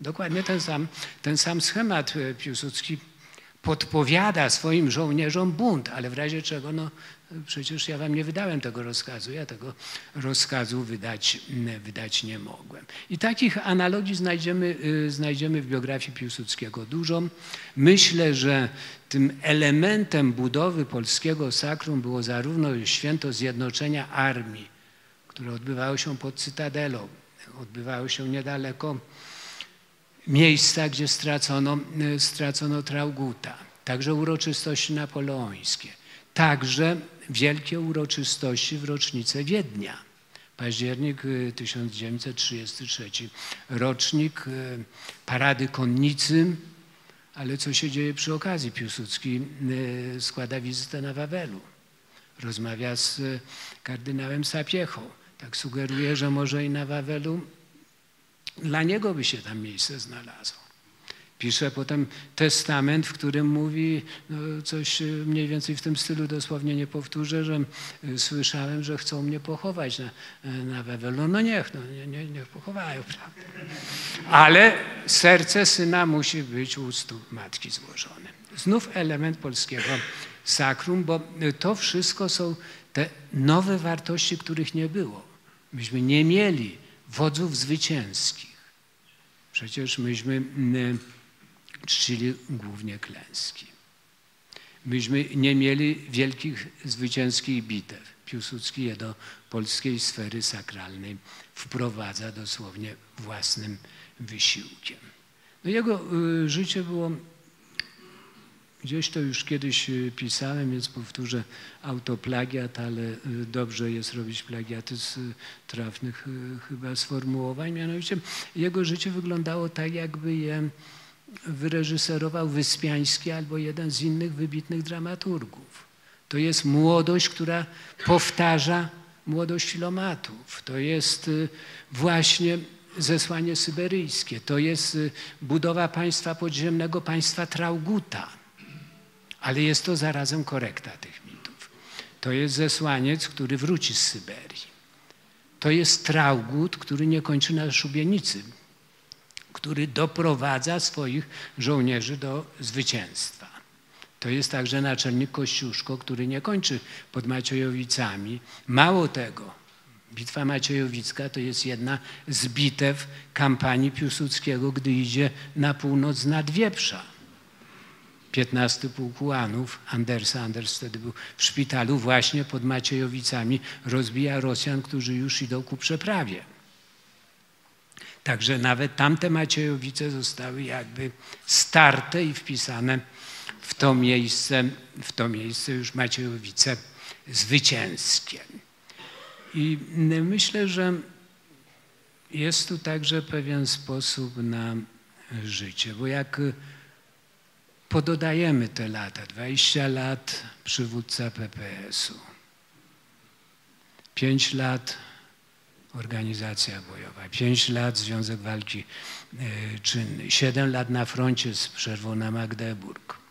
Dokładnie ten sam, ten sam schemat Piłsudski podpowiada swoim żołnierzom bunt, ale w razie czego no, przecież ja wam nie wydałem tego rozkazu, ja tego rozkazu wydać, wydać nie mogłem. I takich analogii znajdziemy, y, znajdziemy w biografii Piłsudskiego dużo. Myślę, że tym elementem budowy polskiego sakrum było zarówno święto zjednoczenia armii, które odbywało się pod Cytadelą, odbywało się niedaleko miejsca, gdzie stracono, y, stracono Trauguta, także uroczystości napoleońskie, także wielkie uroczystości w rocznicę Wiednia. Październik 1933, y, rocznik y, Parady Konnicy, ale co się dzieje przy okazji? Piłsudski y, składa wizytę na Wawelu. Rozmawia z kardynałem Sapiechą. Tak sugeruje, że może i na Wawelu dla niego by się tam miejsce znalazło. Pisze potem testament, w którym mówi no, coś e, mniej więcej w tym stylu, dosłownie nie powtórzę, że e, słyszałem, że chcą mnie pochować na, e, na Wewelu. No niech, no, nie, nie, niech pochowają, prawda? Ale serce syna musi być u stóp matki złożone. Znów element polskiego sakrum, bo to wszystko są te nowe wartości, których nie było. Myśmy nie mieli wodzów zwycięskich. Przecież myśmy czcili głównie klęski. Myśmy nie mieli wielkich zwycięskich bitew. Piłsudski je do polskiej sfery sakralnej wprowadza dosłownie własnym wysiłkiem. No jego y, życie było, gdzieś to już kiedyś y, pisałem, więc powtórzę autoplagiat, ale y, dobrze jest robić plagiaty z trafnych chyba sformułowań. Mianowicie jego życie wyglądało tak, jakby je wyreżyserował Wyspiański albo jeden z innych wybitnych dramaturgów. To jest młodość, która powtarza młodość filomatów. To jest y, właśnie zesłanie syberyjskie. To jest y, budowa państwa podziemnego, państwa Trauguta. Ale jest to zarazem korekta tych mitów. To jest zesłaniec, który wróci z Syberii. To jest Traugut, który nie kończy na szubienicy, który doprowadza swoich żołnierzy do zwycięstwa. To jest także naczelnik Kościuszko, który nie kończy pod Maciejowicami. Mało tego, Bitwa Maciejowicka to jest jedna z bitew kampanii Piłsudskiego, gdy idzie na północ nad Wieprza. 15 pułkułanów Andersa. Anders wtedy był w szpitalu właśnie pod Maciejowicami. Rozbija Rosjan, którzy już idą ku przeprawie. Także nawet tamte Maciejowice zostały jakby starte i wpisane w to miejsce, w to miejsce już Maciejowice zwycięskie. I myślę, że jest tu także pewien sposób na życie, bo jak pododajemy te lata, 20 lat przywódca PPS-u, 5 lat organizacja bojowa, 5 lat Związek Walki e, Czynnej, 7 lat na froncie z przerwą na Magdeburg.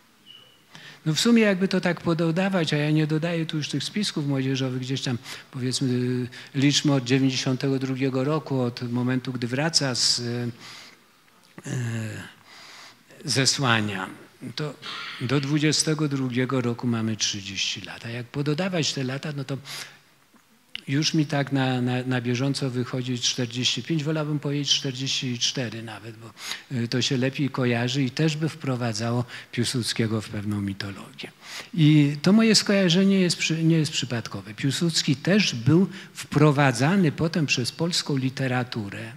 No w sumie jakby to tak pododawać, a ja nie dodaję tu już tych spisków młodzieżowych, gdzieś tam powiedzmy liczmy od 92 roku, od momentu, gdy wraca z e, zesłania, to do 22 roku mamy 30 lat. A jak pododawać te lata, no to już mi tak na, na, na bieżąco wychodzi 45, wolałbym powiedzieć 44 nawet, bo y, to się lepiej kojarzy i też by wprowadzało Piłsudskiego w pewną mitologię. I to moje skojarzenie jest, nie jest przypadkowe. Piłsudski też był wprowadzany potem przez polską literaturę,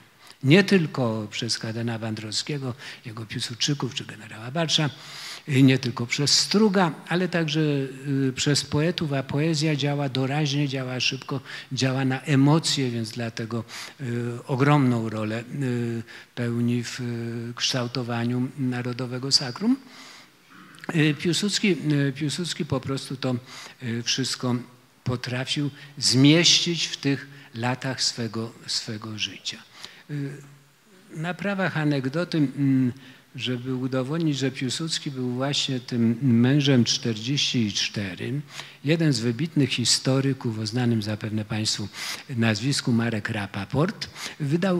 nie tylko przez Kadena Wandrowskiego, jego Piłsudczyków czy generała Barsza, nie tylko przez Struga, ale także y, przez poetów, a poezja działa doraźnie, działa szybko, działa na emocje, więc dlatego y, ogromną rolę y, pełni w kształtowaniu narodowego sakrum. Piłsudski, Piłsudski po prostu to wszystko potrafił zmieścić w tych latach swego, swego życia. Na prawach anegdoty mm, żeby udowodnić, że Piłsudski był właśnie tym mężem 44, jeden z wybitnych historyków o znanym zapewne Państwu nazwisku Marek Rapaport wydał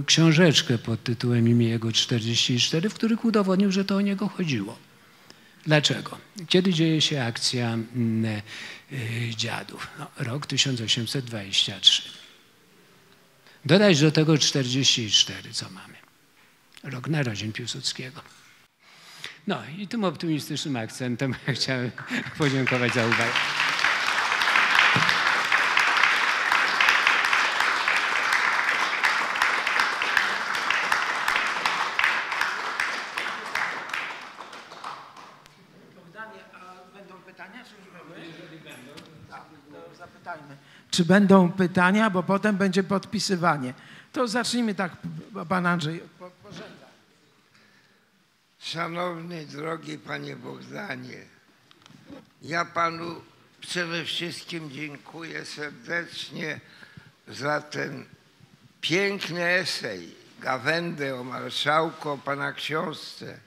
y, książeczkę pod tytułem Imię jego 44, w których udowodnił, że to o niego chodziło. Dlaczego? Kiedy dzieje się akcja y, dziadów? No, rok 1823. Dodać do tego 44, co mamy rok narodzin Piłsudskiego. No i tym optymistycznym akcentem chciałem podziękować za uwagę. Czy będą pytania, bo potem będzie podpisywanie. To zacznijmy tak, pan Andrzej. Szanowny, drogi panie Bogdanie, ja panu przede wszystkim dziękuję serdecznie za ten piękny esej, gawędę o marszałku, o pana książce.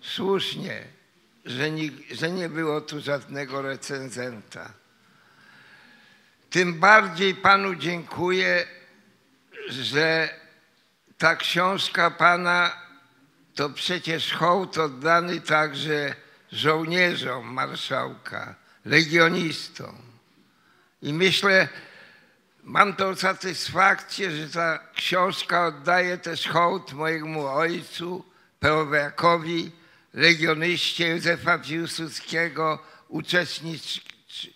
Słusznie, że nie, że nie było tu żadnego recenzenta. Tym bardziej panu dziękuję, że ta książka pana to przecież hołd oddany także żołnierzom marszałka, legionistom. I myślę, mam tą satysfakcję, że ta książka oddaje też hołd mojemu ojcu, pełwiakowi, legioniście Józefa Piłsudskiego,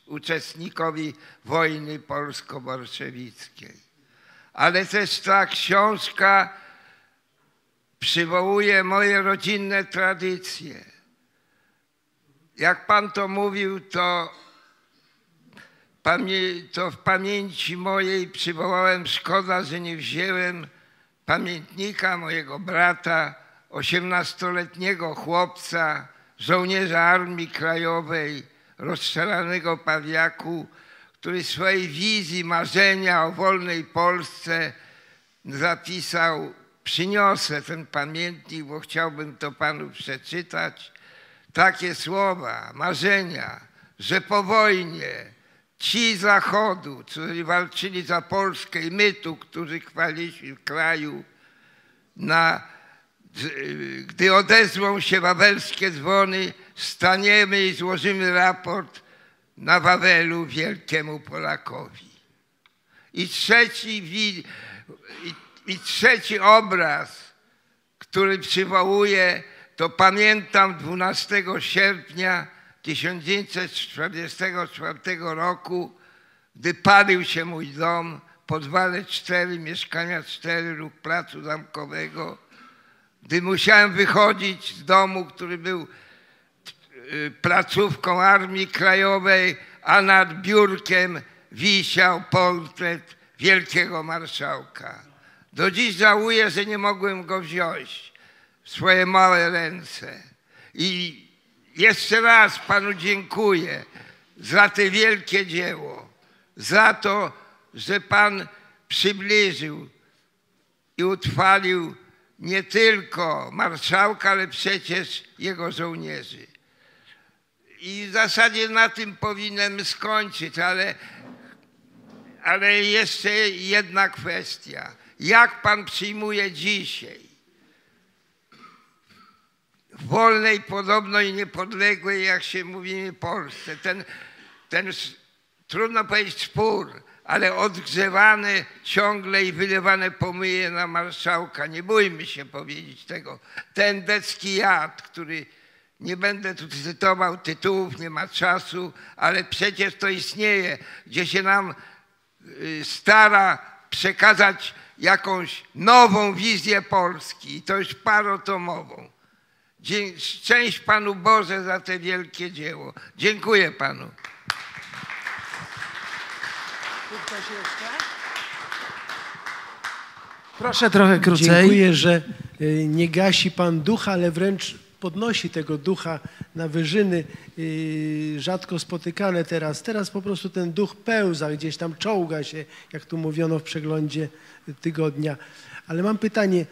uczestnikowi wojny polsko-bolszewickiej. Ale też ta książka przywołuje moje rodzinne tradycje. Jak Pan to mówił, to, to w pamięci mojej przywołałem, szkoda, że nie wziąłem pamiętnika mojego brata, osiemnastoletniego chłopca, żołnierza Armii Krajowej, rozstrzelanego pawiaku, który swojej wizji, marzenia o wolnej Polsce zapisał Przyniosę ten pamiętnik, bo chciałbym to panu przeczytać. Takie słowa, marzenia, że po wojnie ci Zachodu, którzy walczyli za Polskę i my tu, którzy chwaliliśmy w kraju, na, gdy odezwą się wawelskie dzwony, staniemy i złożymy raport na Wawelu wielkiemu Polakowi. I trzeci, i trzeci obraz, który przywołuje to pamiętam 12 sierpnia 1944 roku, gdy palił się mój dom, podwale 4, mieszkania 4 lub placu zamkowego, gdy musiałem wychodzić z domu, który był placówką Armii Krajowej, a nad biurkiem wisiał portret wielkiego marszałka. Do dziś żałuję, że nie mogłem go wziąć w swoje małe ręce. I jeszcze raz Panu dziękuję za te wielkie dzieło, za to, że Pan przybliżył i utrwalił nie tylko marszałka, ale przecież jego żołnierzy. I w zasadzie na tym powinienem skończyć, ale, ale jeszcze jedna kwestia. Jak Pan przyjmuje dzisiaj w wolnej, podobno i niepodległej, jak się mówi Polsce, ten, ten trudno powiedzieć spór, ale odgrzewany ciągle i wylewane pomyje na marszałka. Nie bójmy się powiedzieć tego. Ten decki jad, który nie będę tu cytował tytułów, nie ma czasu, ale przecież to istnieje, gdzie się nam y, stara przekazać jakąś nową wizję Polski i to już parotomową. Szczęść Panu Boże za te wielkie dzieło. Dziękuję Panu. Proszę trochę krócej. Dziękuję, że y, nie gasi Pan ducha, ale wręcz podnosi tego ducha na wyżyny y, rzadko spotykane teraz. Teraz po prostu ten duch pełza, gdzieś tam czołga się, jak tu mówiono w przeglądzie tygodnia. Ale mam pytanie,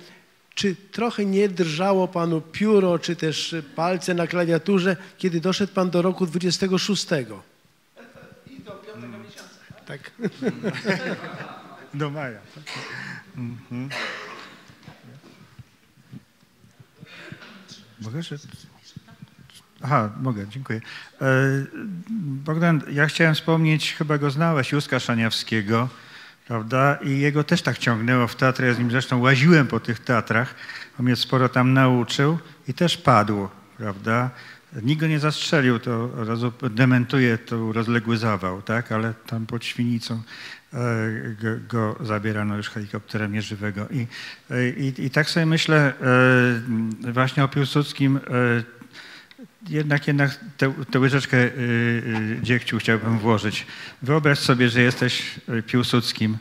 czy trochę nie drżało Panu pióro, czy też palce na klawiaturze, kiedy doszedł Pan do roku 26? I do piątego miesiąca. Tak. Do maja. Mhm. Mogę się? Aha, mogę, dziękuję. E, Bogdan, ja chciałem wspomnieć, chyba go znałeś, Józka Szaniawskiego, prawda? I jego też tak ciągnęło w teatr. Ja z nim zresztą łaziłem po tych teatrach. On mnie sporo tam nauczył i też padł, prawda? Nikt go nie zastrzelił, to od razu dementuje, to rozległy zawał, tak? Ale tam pod Świnicą go, go zabierano już helikopterem nieżywego. I, e, i, I tak sobie myślę e, właśnie o Piłsudskim, jednak, jednak tę, tę łyżeczkę dziegciu chciałbym włożyć. Wyobraź sobie, że jesteś Piłsudskim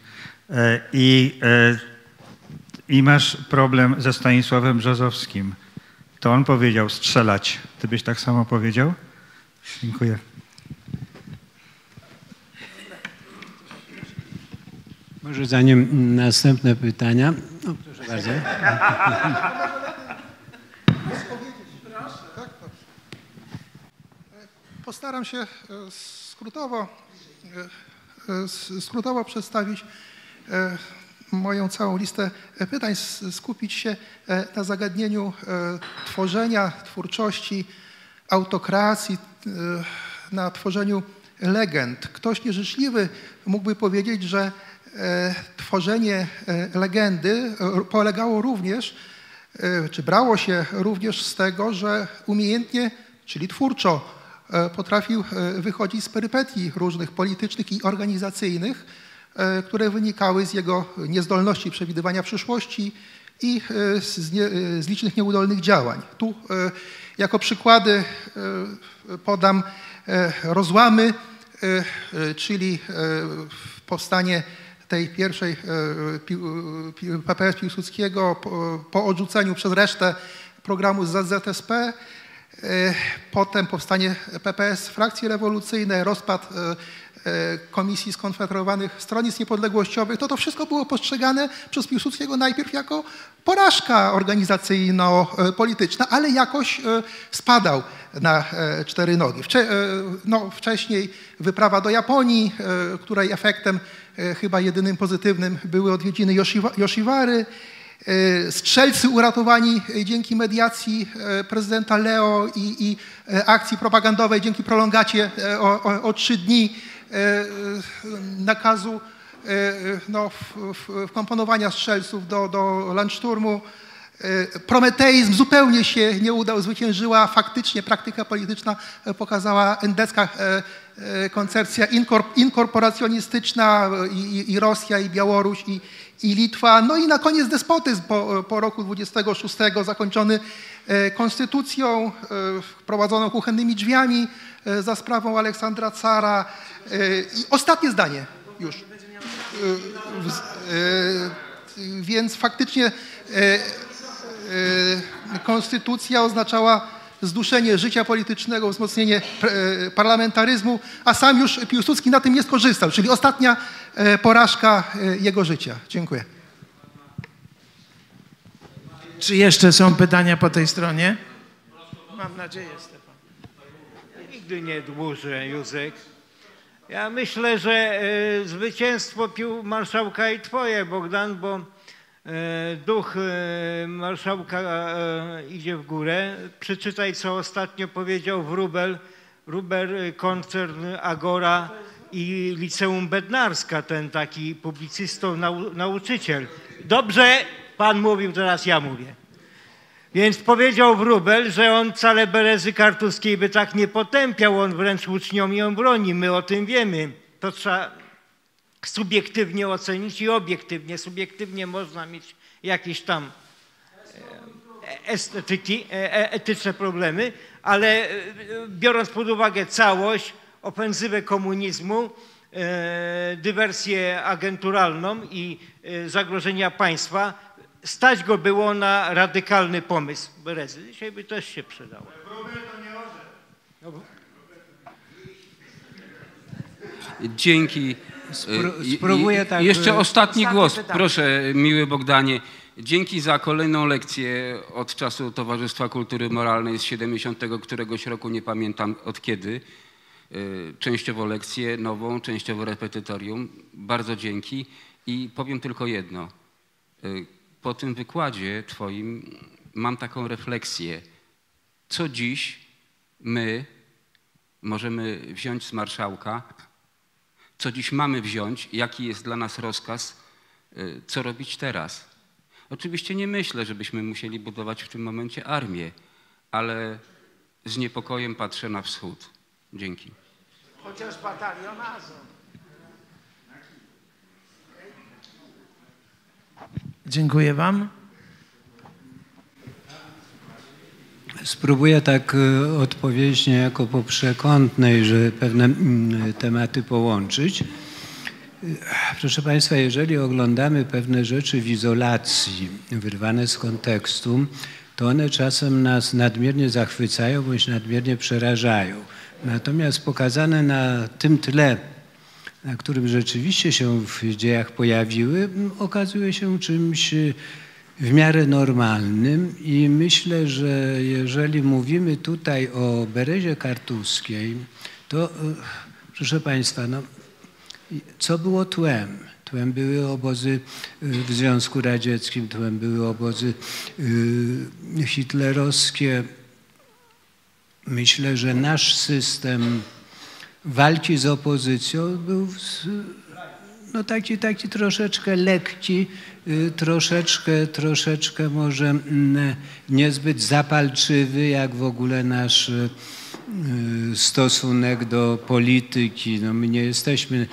i, i masz problem ze Stanisławem Brzozowskim. To on powiedział strzelać. Ty byś tak samo powiedział? Dziękuję. Może zanim następne pytania. No, proszę bardzo. Postaram się e, skrótowo, e, skrótowo przedstawić e, moją całą listę pytań, skupić się na zagadnieniu tworzenia, twórczości, autokracji, na tworzeniu legend. Ktoś nieżyczliwy mógłby powiedzieć, że tworzenie legendy polegało również, czy brało się również z tego, że umiejętnie, czyli twórczo, E, potrafił e, wychodzić z perypetii różnych politycznych i organizacyjnych, e, które wynikały z jego niezdolności przewidywania przyszłości i z, nie, z licznych nieudolnych działań. Tu jako przykłady podam rozłamy, czyli powstanie tej pierwszej PPS Piłsudskiego po, odrzuceniu przez resztę programu ZZSP, E, potem powstanie PPS, frakcji rewolucyjne, rozpad e, e, Komisji Skonfederowanych Stronnictw Niepodległościowych, to to wszystko było postrzegane przez Piłsudskiego najpierw jako porażka organizacyjno-polityczna, ale jakoś spadał na cztery nogi. Wcze no, wcześniej wyprawa do Japonii, której efektem chyba jedynym pozytywnym były odwiedziny Yoshiwary, E, strzelcy uratowani dzięki mediacji e, prezydenta Leo i, i e, akcji propagandowej dzięki prolongacie o, o, o trzy dni nakazu no, wkomponowania strzelców do, do Landszturmu. e, prometeizm zupełnie się nie udał, zwyciężyła faktycznie praktyka polityczna, e, pokazała endecka e, e, koncepcja inkorp, inkorporacjonistyczna e, i, i Rosja, i Białoruś, i, i Litwa. No i na koniec despotyzm po, po roku 26 zakończony e, konstytucją e, wprowadzoną kuchennymi drzwiami e, za sprawą Aleksandra Cara. E, I ostatnie zdanie już. E, e, Więc faktycznie konstytucja oznaczała zduszenie życia politycznego, wzmocnienie parlamentaryzmu, a sam już Piłsudski na tym nie skorzystał, czyli ostatnia porażka jego życia. Dziękuję. Czy jeszcze są pytania po tej stronie? Mam nadzieję, Stefan. Nigdy nie dłużej, Józek. Ja myślę, że e, zwycięstwo pił marszałka i twoje, Bogdan, bo e, duch e, marszałka idzie w górę. Przeczytaj, co ostatnio powiedział Wróbel, Ruber, e, koncern Agora i Liceum Bednarska, ten taki publicystą, nau, nauczyciel. Dobrze, pan mówił, teraz ja mówię. Więc powiedział Wróbel, że on wcale Berezy Kartuskiej by tak nie potępiał, on wręcz uczniom ją broni. My o tym wiemy. To trzeba subiektywnie ocenić i obiektywnie. Subiektywnie można mieć jakieś tam e, estetyki, e, e, etyczne problemy, ale e, biorąc pod uwagę całość, ofensywę komunizmu, e, dywersję agenturalną i e, zagrożenia państwa, stać go było na radykalny pomysł Berezy. Dzisiaj by też się przydało. Dzięki. E, spróbuję tak, Jeszcze e, ostatni głos. pytanie. Proszę, miły Bogdanie. Dzięki za kolejną lekcję od czasu Towarzystwa Kultury Moralnej z 70 któregoś roku, nie pamiętam od kiedy. E, Częściowo lekcję nową, częściowo repetytorium. Bardzo dzięki. I powiem tylko jedno. Po tym wykładzie twoim mam taką refleksję. Co dziś my możemy wziąć z marszałka, co dziś mamy wziąć, jaki jest dla nas rozkaz, y, co robić teraz. Oczywiście nie myślę, żebyśmy musieli budować w tym momencie armię, ale z niepokojem patrzę na wschód. Dzięki. Chociaż batalion Azov. Dziękuję wam. Spróbuję tak e, odpowiedzieć niejako po przekątnej, że pewne mm, tematy połączyć. E, Proszę Państwa, jeżeli oglądamy pewne rzeczy w izolacji, wyrwane z kontekstu, to one czasem nas nadmiernie zachwycają bądź nadmiernie przerażają. Natomiast pokazane na tym tle, na którym rzeczywiście się w dziejach pojawiły, okazuje się czymś y, w miarę normalnym i myślę, że jeżeli mówimy tutaj o Berezie Kartuskiej, to y, proszę Państwa, no, co było tłem? Tłem były obozy y, w Związku Radzieckim, tłem były obozy hitlerowskie. Myślę, że nasz system walki z opozycją był z- no taki, taki troszeczkę lekki, y, troszeczkę, troszeczkę może mm, niezbyt zapalczywy, jak w ogóle nasz y, stosunek do polityki. No my nie jesteśmy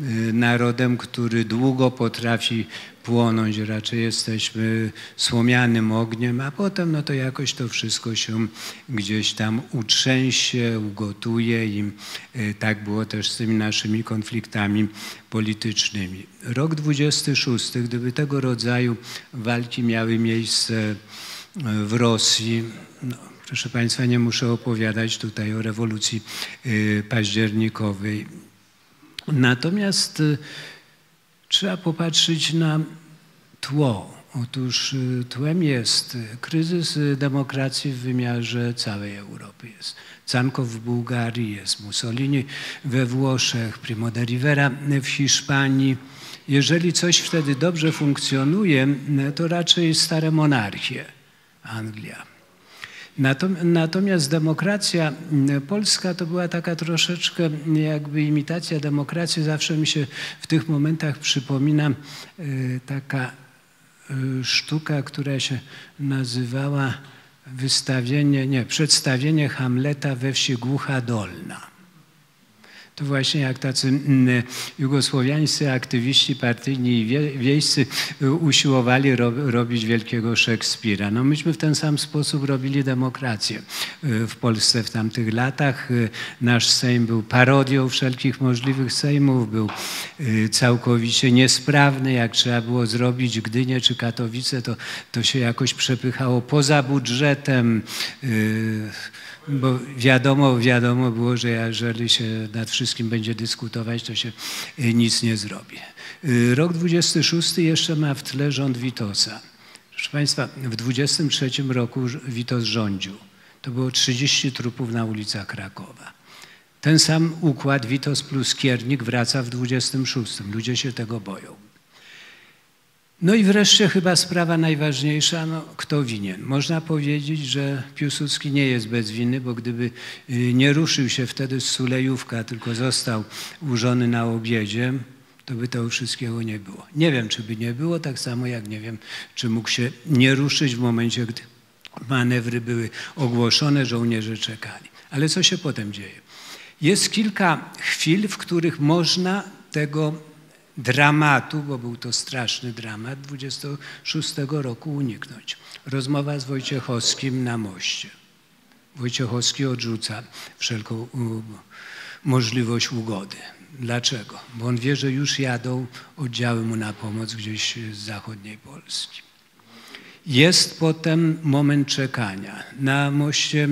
y, narodem, który długo potrafi płonąć, raczej jesteśmy słomianym ogniem, a potem no to jakoś to wszystko się gdzieś tam utrzęsie, ugotuje i y, tak było też z tymi naszymi konfliktami politycznymi. Rok 26, gdyby tego rodzaju walki miały miejsce y, w Rosji, no, proszę Państwa, nie muszę opowiadać tutaj o rewolucji y, październikowej. Natomiast trzeba popatrzeć na tło. Otóż y, tłem jest kryzys demokracji w wymiarze całej Europy. Jest Canko w Bułgarii, jest Mussolini we Włoszech, Primo de Rivera w Hiszpanii. Jeżeli coś wtedy dobrze funkcjonuje, to raczej stare monarchie. Anglia. Natom- Natomiast demokracja polska to była taka troszeczkę jakby imitacja demokracji. Zawsze mi się w tych momentach przypomina y, taka y, sztuka, która się nazywała wystawienie, nie, przedstawienie Hamleta we wsi Głucha Dolna. To właśnie jak tacy mm, jugosłowiańscy aktywiści partyjni i wie, wiejscy y, usiłowali ro, robić wielkiego Szekspira. No myśmy w ten sam sposób robili demokrację y, w Polsce w tamtych latach. Y, Nasz Sejm był parodią wszelkich możliwych Sejmów, był całkowicie niesprawny. Jak trzeba było zrobić Gdynię czy Katowice, to, to się jakoś przepychało poza budżetem. Bo wiadomo, wiadomo było, że jeżeli się nad wszystkim będzie dyskutować, to się y, nic nie zrobi. Y, Rok 26 jeszcze ma w tle rząd Witosa. Proszę Państwa, w 23 roku Witos rządził. To było 30 trupów na ulicach Krakowa. Ten sam układ Witos plus Kiernik wraca w 26. Ludzie się tego boją. No i wreszcie chyba sprawa najważniejsza, no, kto winien. Można powiedzieć, że Piłsudski nie jest bez winy, bo gdyby y, nie ruszył się wtedy z Sulejówka, tylko został użony na obiedzie, to by tego wszystkiego nie było. Nie wiem, czy by nie było, tak samo jak nie wiem, czy mógł się nie ruszyć w momencie, gdy manewry były ogłoszone, żołnierze czekali. Ale co się potem dzieje? Jest kilka chwil, w których można tego dramatu, bo był to straszny dramat, 26 roku uniknąć. Rozmowa z Wojciechowskim na moście. Wojciechowski odrzuca wszelką możliwość ugody. Dlaczego? Bo on wie, że już jadą oddziały mu na pomoc gdzieś z zachodniej Polski. Jest potem moment czekania. Na moście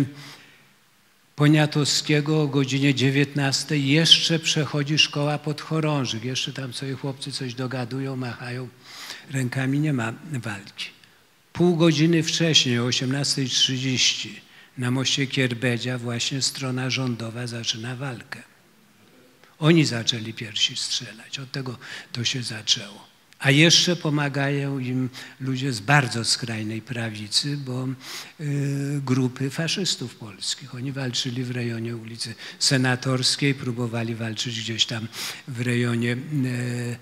Poniatowskiego o godzinie 19 jeszcze przechodzi szkoła podchorążych. Jeszcze tam sobie chłopcy coś dogadują, machają rękami, nie ma walki. Pół godziny wcześniej, o 18.30 na moście Kierbedzia właśnie strona rządowa zaczyna walkę. Oni zaczęli pierwsi strzelać, od tego to się zaczęło. A jeszcze pomagają im ludzie z bardzo skrajnej prawicy, bo y, grupy faszystów polskich. Oni walczyli w rejonie ulicy Senatorskiej, próbowali walczyć gdzieś tam w rejonie y,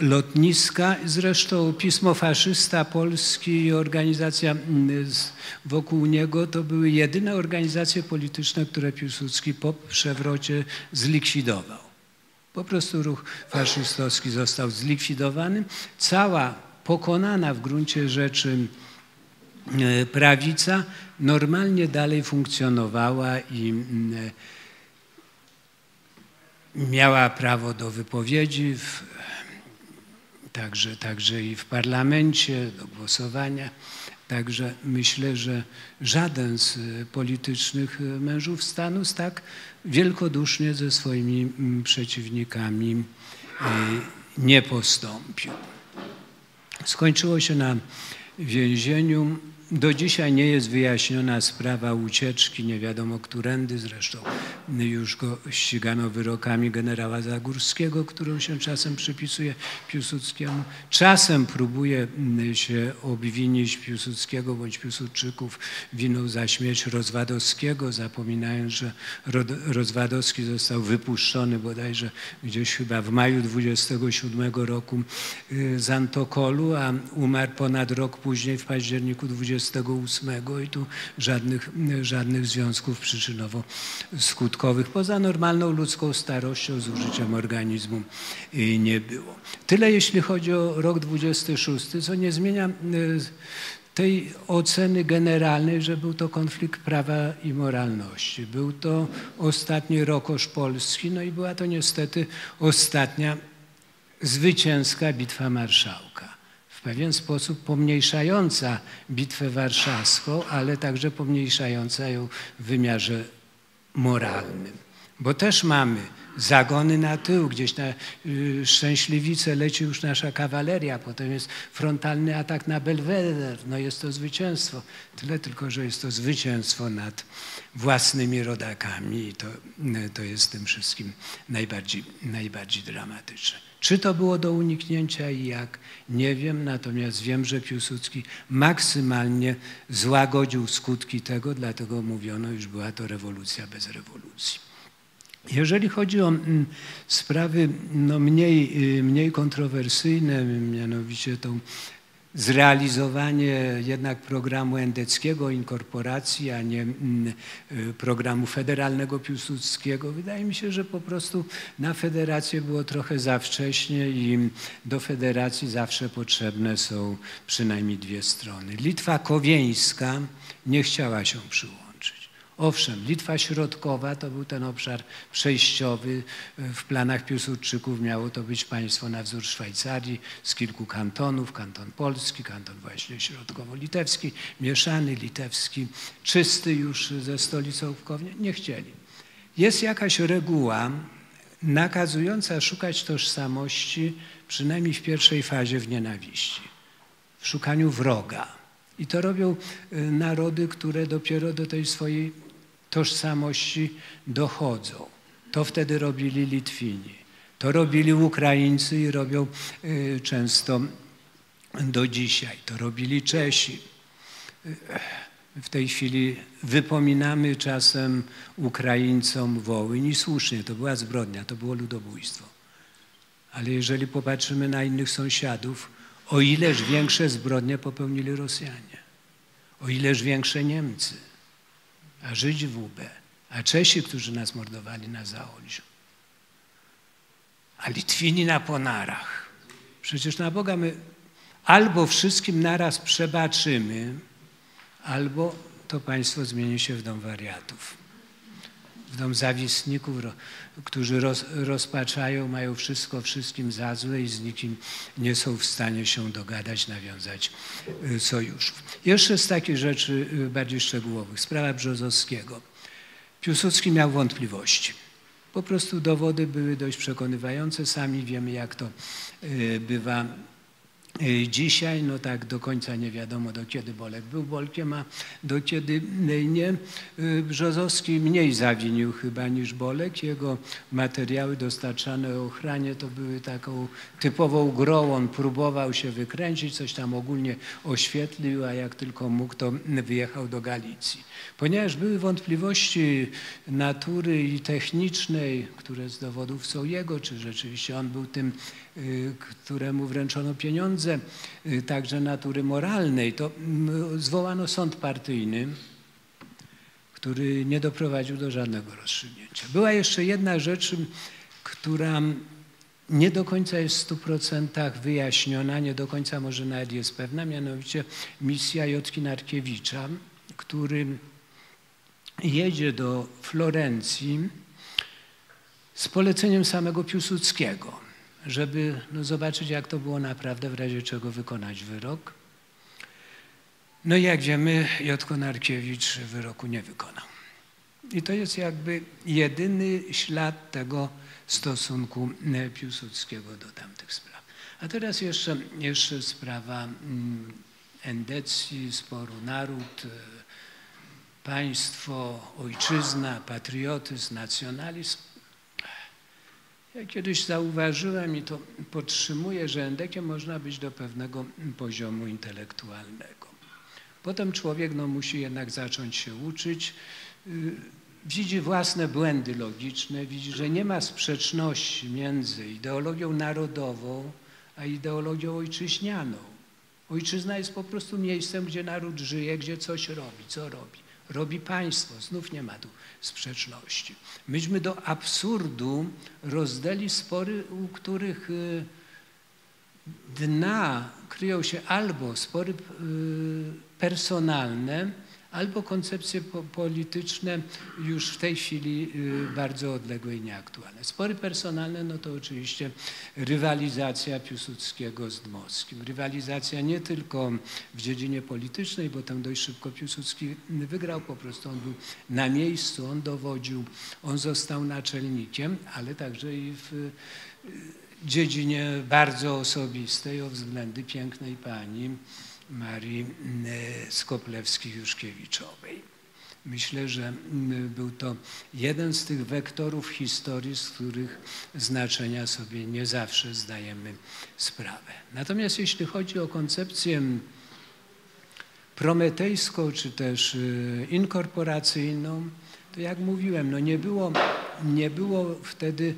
lotniska. Zresztą pismo faszysta Polski i organizacja z- wokół niego to były jedyne organizacje polityczne, które Piłsudski po przewrocie zlikwidował. Po prostu ruch faszystowski został zlikwidowany. Cała pokonana w gruncie rzeczy e, prawica normalnie dalej funkcjonowała i mm, miała prawo do wypowiedzi, w, także, także i w parlamencie, do głosowania. Także myślę, że żaden z e, politycznych e, mężów stanu z tak wielkodusznie ze swoimi mm, przeciwnikami e, nie postąpił. Skończyło się na więzieniu. Do dzisiaj nie jest wyjaśniona sprawa ucieczki, nie wiadomo którędy, zresztą już go ścigano wyrokami generała Zagórskiego, którą się czasem przypisuje Piłsudskiemu. Czasem próbuje mm, się obwinić Piłsudskiego bądź Piłsudczyków winą za śmierć Rozwadowskiego, zapominając, że Rozwadowski został wypuszczony bodajże gdzieś chyba w maju 27 roku y, z Antokolu, a umarł ponad rok później w październiku 28 i tu żadnych, żadnych związków przyczynowo-skutkowych poza normalną ludzką starością z użyciem organizmu y, nie było. Tyle jeśli chodzi o rok 26, co nie zmienia y, tej oceny generalnej, że był to konflikt prawa i moralności. Był to ostatni rokosz Polski, no i była to niestety ostatnia zwycięska bitwa marszałka. W pewien sposób pomniejszająca bitwę warszawską, ale także pomniejszająca ją w wymiarze moralnym. Bo też mamy zagony na tył, gdzieś na y, Szczęśliwice leci już nasza kawaleria, potem jest frontalny atak na Belweder, no jest to zwycięstwo. Tyle tylko, że jest to zwycięstwo nad własnymi rodakami i to, y, to jest tym wszystkim najbardziej, najbardziej dramatyczne. Czy to było do uniknięcia i jak? Nie wiem, natomiast wiem, że Piłsudski maksymalnie złagodził skutki tego, dlatego mówiono, już była to rewolucja bez rewolucji. Jeżeli chodzi o mm, sprawy no, mniej, y, mniej kontrowersyjne, mianowicie tą zrealizowanie jednak programu endeckiego, inkorporacji, a nie mm, y, programu federalnego Piłsudskiego. Wydaje mi się, że po prostu na federację było trochę za wcześnie i do federacji zawsze potrzebne są przynajmniej dwie strony. Litwa Kowieńska nie chciała się przyłączyć. Owszem, Litwa Środkowa to był ten obszar przejściowy. W planach Piłsudczyków miało to być państwo na wzór Szwajcarii z kilku kantonów, kanton polski, kanton właśnie środkowo-litewski, mieszany litewski, czysty już ze stolicą w Kownie. Nie chcieli. Jest jakaś reguła nakazująca szukać tożsamości, przynajmniej w pierwszej fazie w nienawiści, w szukaniu wroga. I to robią y, narody, które dopiero do tej swojej tożsamości dochodzą. To wtedy robili Litwini, to robili Ukraińcy i robią y, często do dzisiaj. To robili Czesi. W tej chwili wypominamy czasem Ukraińcom Wołyń i słusznie, to była zbrodnia, to było ludobójstwo. Ale jeżeli popatrzymy na innych sąsiadów, o ileż większe zbrodnie popełnili Rosjanie, o ileż większe Niemcy a Żydzi w UB, a Czesi, którzy nas mordowali na Zaolziu, a Litwini na Ponarach. Przecież na Boga my albo wszystkim naraz przebaczymy, albo to państwo zmieni się w dom wariatów, w dom zawistników, którzy roz, rozpaczają, mają wszystko wszystkim za złe i z nikim nie są w stanie się dogadać, nawiązać y, sojuszów. Jeszcze z takich rzeczy y, bardziej szczegółowych. Sprawa Brzozowskiego. Piłsudski miał wątpliwości. Po prostu dowody były dość przekonywające. Sami wiemy, jak to y, bywa dzisiaj, no tak do końca nie wiadomo, do kiedy Bolek był Bolkiem, a do kiedy nie. Y, Brzozowski mniej zawinił chyba niż Bolek. Jego materiały dostarczane ochranie to były taką typową grą. On próbował się wykręcić, coś tam ogólnie oświetlił, a jak tylko mógł, to wyjechał do Galicji. Ponieważ były wątpliwości natury i technicznej, które z dowodów są jego, czy rzeczywiście on był tym Y, któremu wręczono pieniądze, y, także natury moralnej, to mm, zwołano sąd partyjny, który nie doprowadził do żadnego rozstrzygnięcia. Była jeszcze jedna rzecz, która nie do końca jest w stu procentach wyjaśniona, nie do końca może nawet jest pewna, mianowicie misja Jotki Narkiewicza, który jedzie do Florencji z poleceniem samego Piłsudskiego żeby no, zobaczyć, jak to było naprawdę, w razie czego wykonać wyrok. No i jak wiemy, Jotko Narkiewicz wyroku nie wykonał. I to jest jakby jedyny ślad tego stosunku e, Piłsudskiego do tamtych spraw. A teraz jeszcze, jeszcze sprawa mm, endecji, sporu naród, e, państwo, ojczyzna, patriotyzm, nacjonalizm. Ja kiedyś zauważyłem i to podtrzymuję, że endekiem można być do pewnego poziomu intelektualnego. Potem człowiek no, musi jednak zacząć się uczyć, y, widzi własne błędy logiczne, widzi, że nie ma sprzeczności między ideologią narodową a ideologią ojczyźnianą. Ojczyzna jest po prostu miejscem, gdzie naród żyje, gdzie coś robi, co robi. Robi państwo, znów nie ma tu sprzeczności. Myśmy do absurdu rozdali spory, u których y, dna kryją się albo spory y, personalne, albo koncepcje polityczne już w tej chwili y, bardzo odległe i nieaktualne. Spory personalne, no to oczywiście rywalizacja Piłsudskiego z Dmowskim. Rywalizacja nie tylko w dziedzinie politycznej, bo tam dość szybko Piłsudski wygrał, po prostu on był na miejscu, on dowodził, on został naczelnikiem, ale także i w y, dziedzinie bardzo osobistej o względy pięknej pani, Marii e, Skoplewskiej-Juszkiewiczowej. Myślę, że był to jeden z tych wektorów historii, z których znaczenia sobie nie zawsze zdajemy sprawę. Natomiast jeśli chodzi o koncepcję prometejską czy też e, inkorporacyjną, to jak mówiłem, no nie, było, nie było wtedy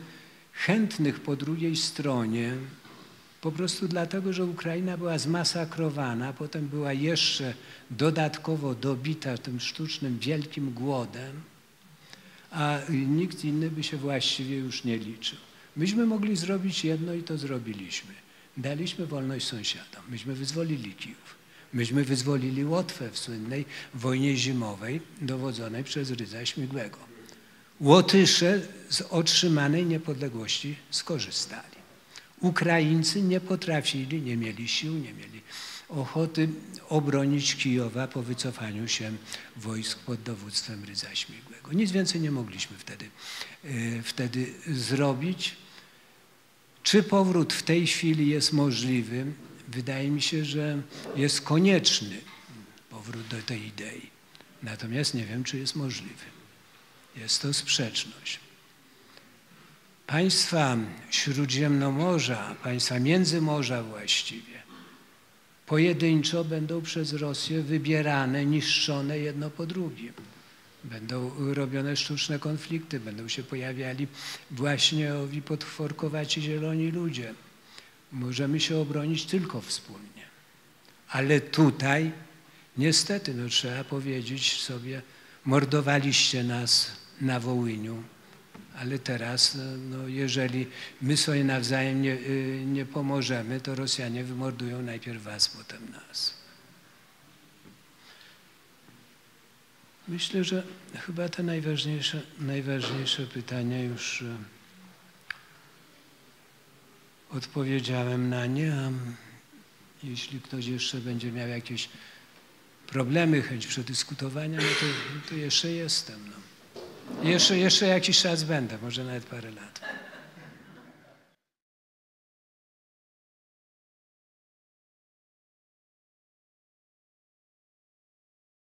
chętnych po drugiej stronie Po prostu dlatego, że Ukraina była zmasakrowana, potem była jeszcze dodatkowo dobita tym sztucznym wielkim głodem, a nikt inny by się właściwie już nie liczył. Myśmy mogli zrobić jedno i to zrobiliśmy. Daliśmy wolność sąsiadom. Myśmy wyzwolili Kijów. Myśmy wyzwolili Łotwę w słynnej wojnie zimowej dowodzonej przez Rydza Śmigłego. Łotysze z otrzymanej niepodległości skorzystali. Ukraińcy nie potrafili, nie mieli sił, nie mieli ochoty obronić Kijowa po wycofaniu się wojsk pod dowództwem Rydza Śmigłego. Nic więcej nie mogliśmy wtedy, e, wtedy zrobić. Czy powrót w tej chwili jest możliwy? Wydaje mi się, że jest konieczny powrót do tej idei. Natomiast nie wiem, czy jest możliwy. Jest to sprzeczność. Państwa Śródziemnomorza, państwa Międzymorza właściwie, pojedynczo będą przez Rosję wybierane, niszczone jedno po drugim. Będą robione sztuczne konflikty, będą się pojawiali właśnie owi potworkowaci zieloni ludzie. Możemy się obronić tylko wspólnie. Ale tutaj niestety, no trzeba powiedzieć sobie, mordowaliście nas na Wołyniu, ale teraz, no, jeżeli my sobie nawzajem nie, y, nie pomożemy, to Rosjanie wymordują najpierw was, potem nas. Myślę, że chyba te najważniejsze, najważniejsze pytania już y, odpowiedziałem na nie, a jeśli ktoś jeszcze będzie miał jakieś problemy, chęć przedyskutowania, no to, to jeszcze jestem. No. Jeszcze, jeszcze jakiś czas będę, może nawet parę lat.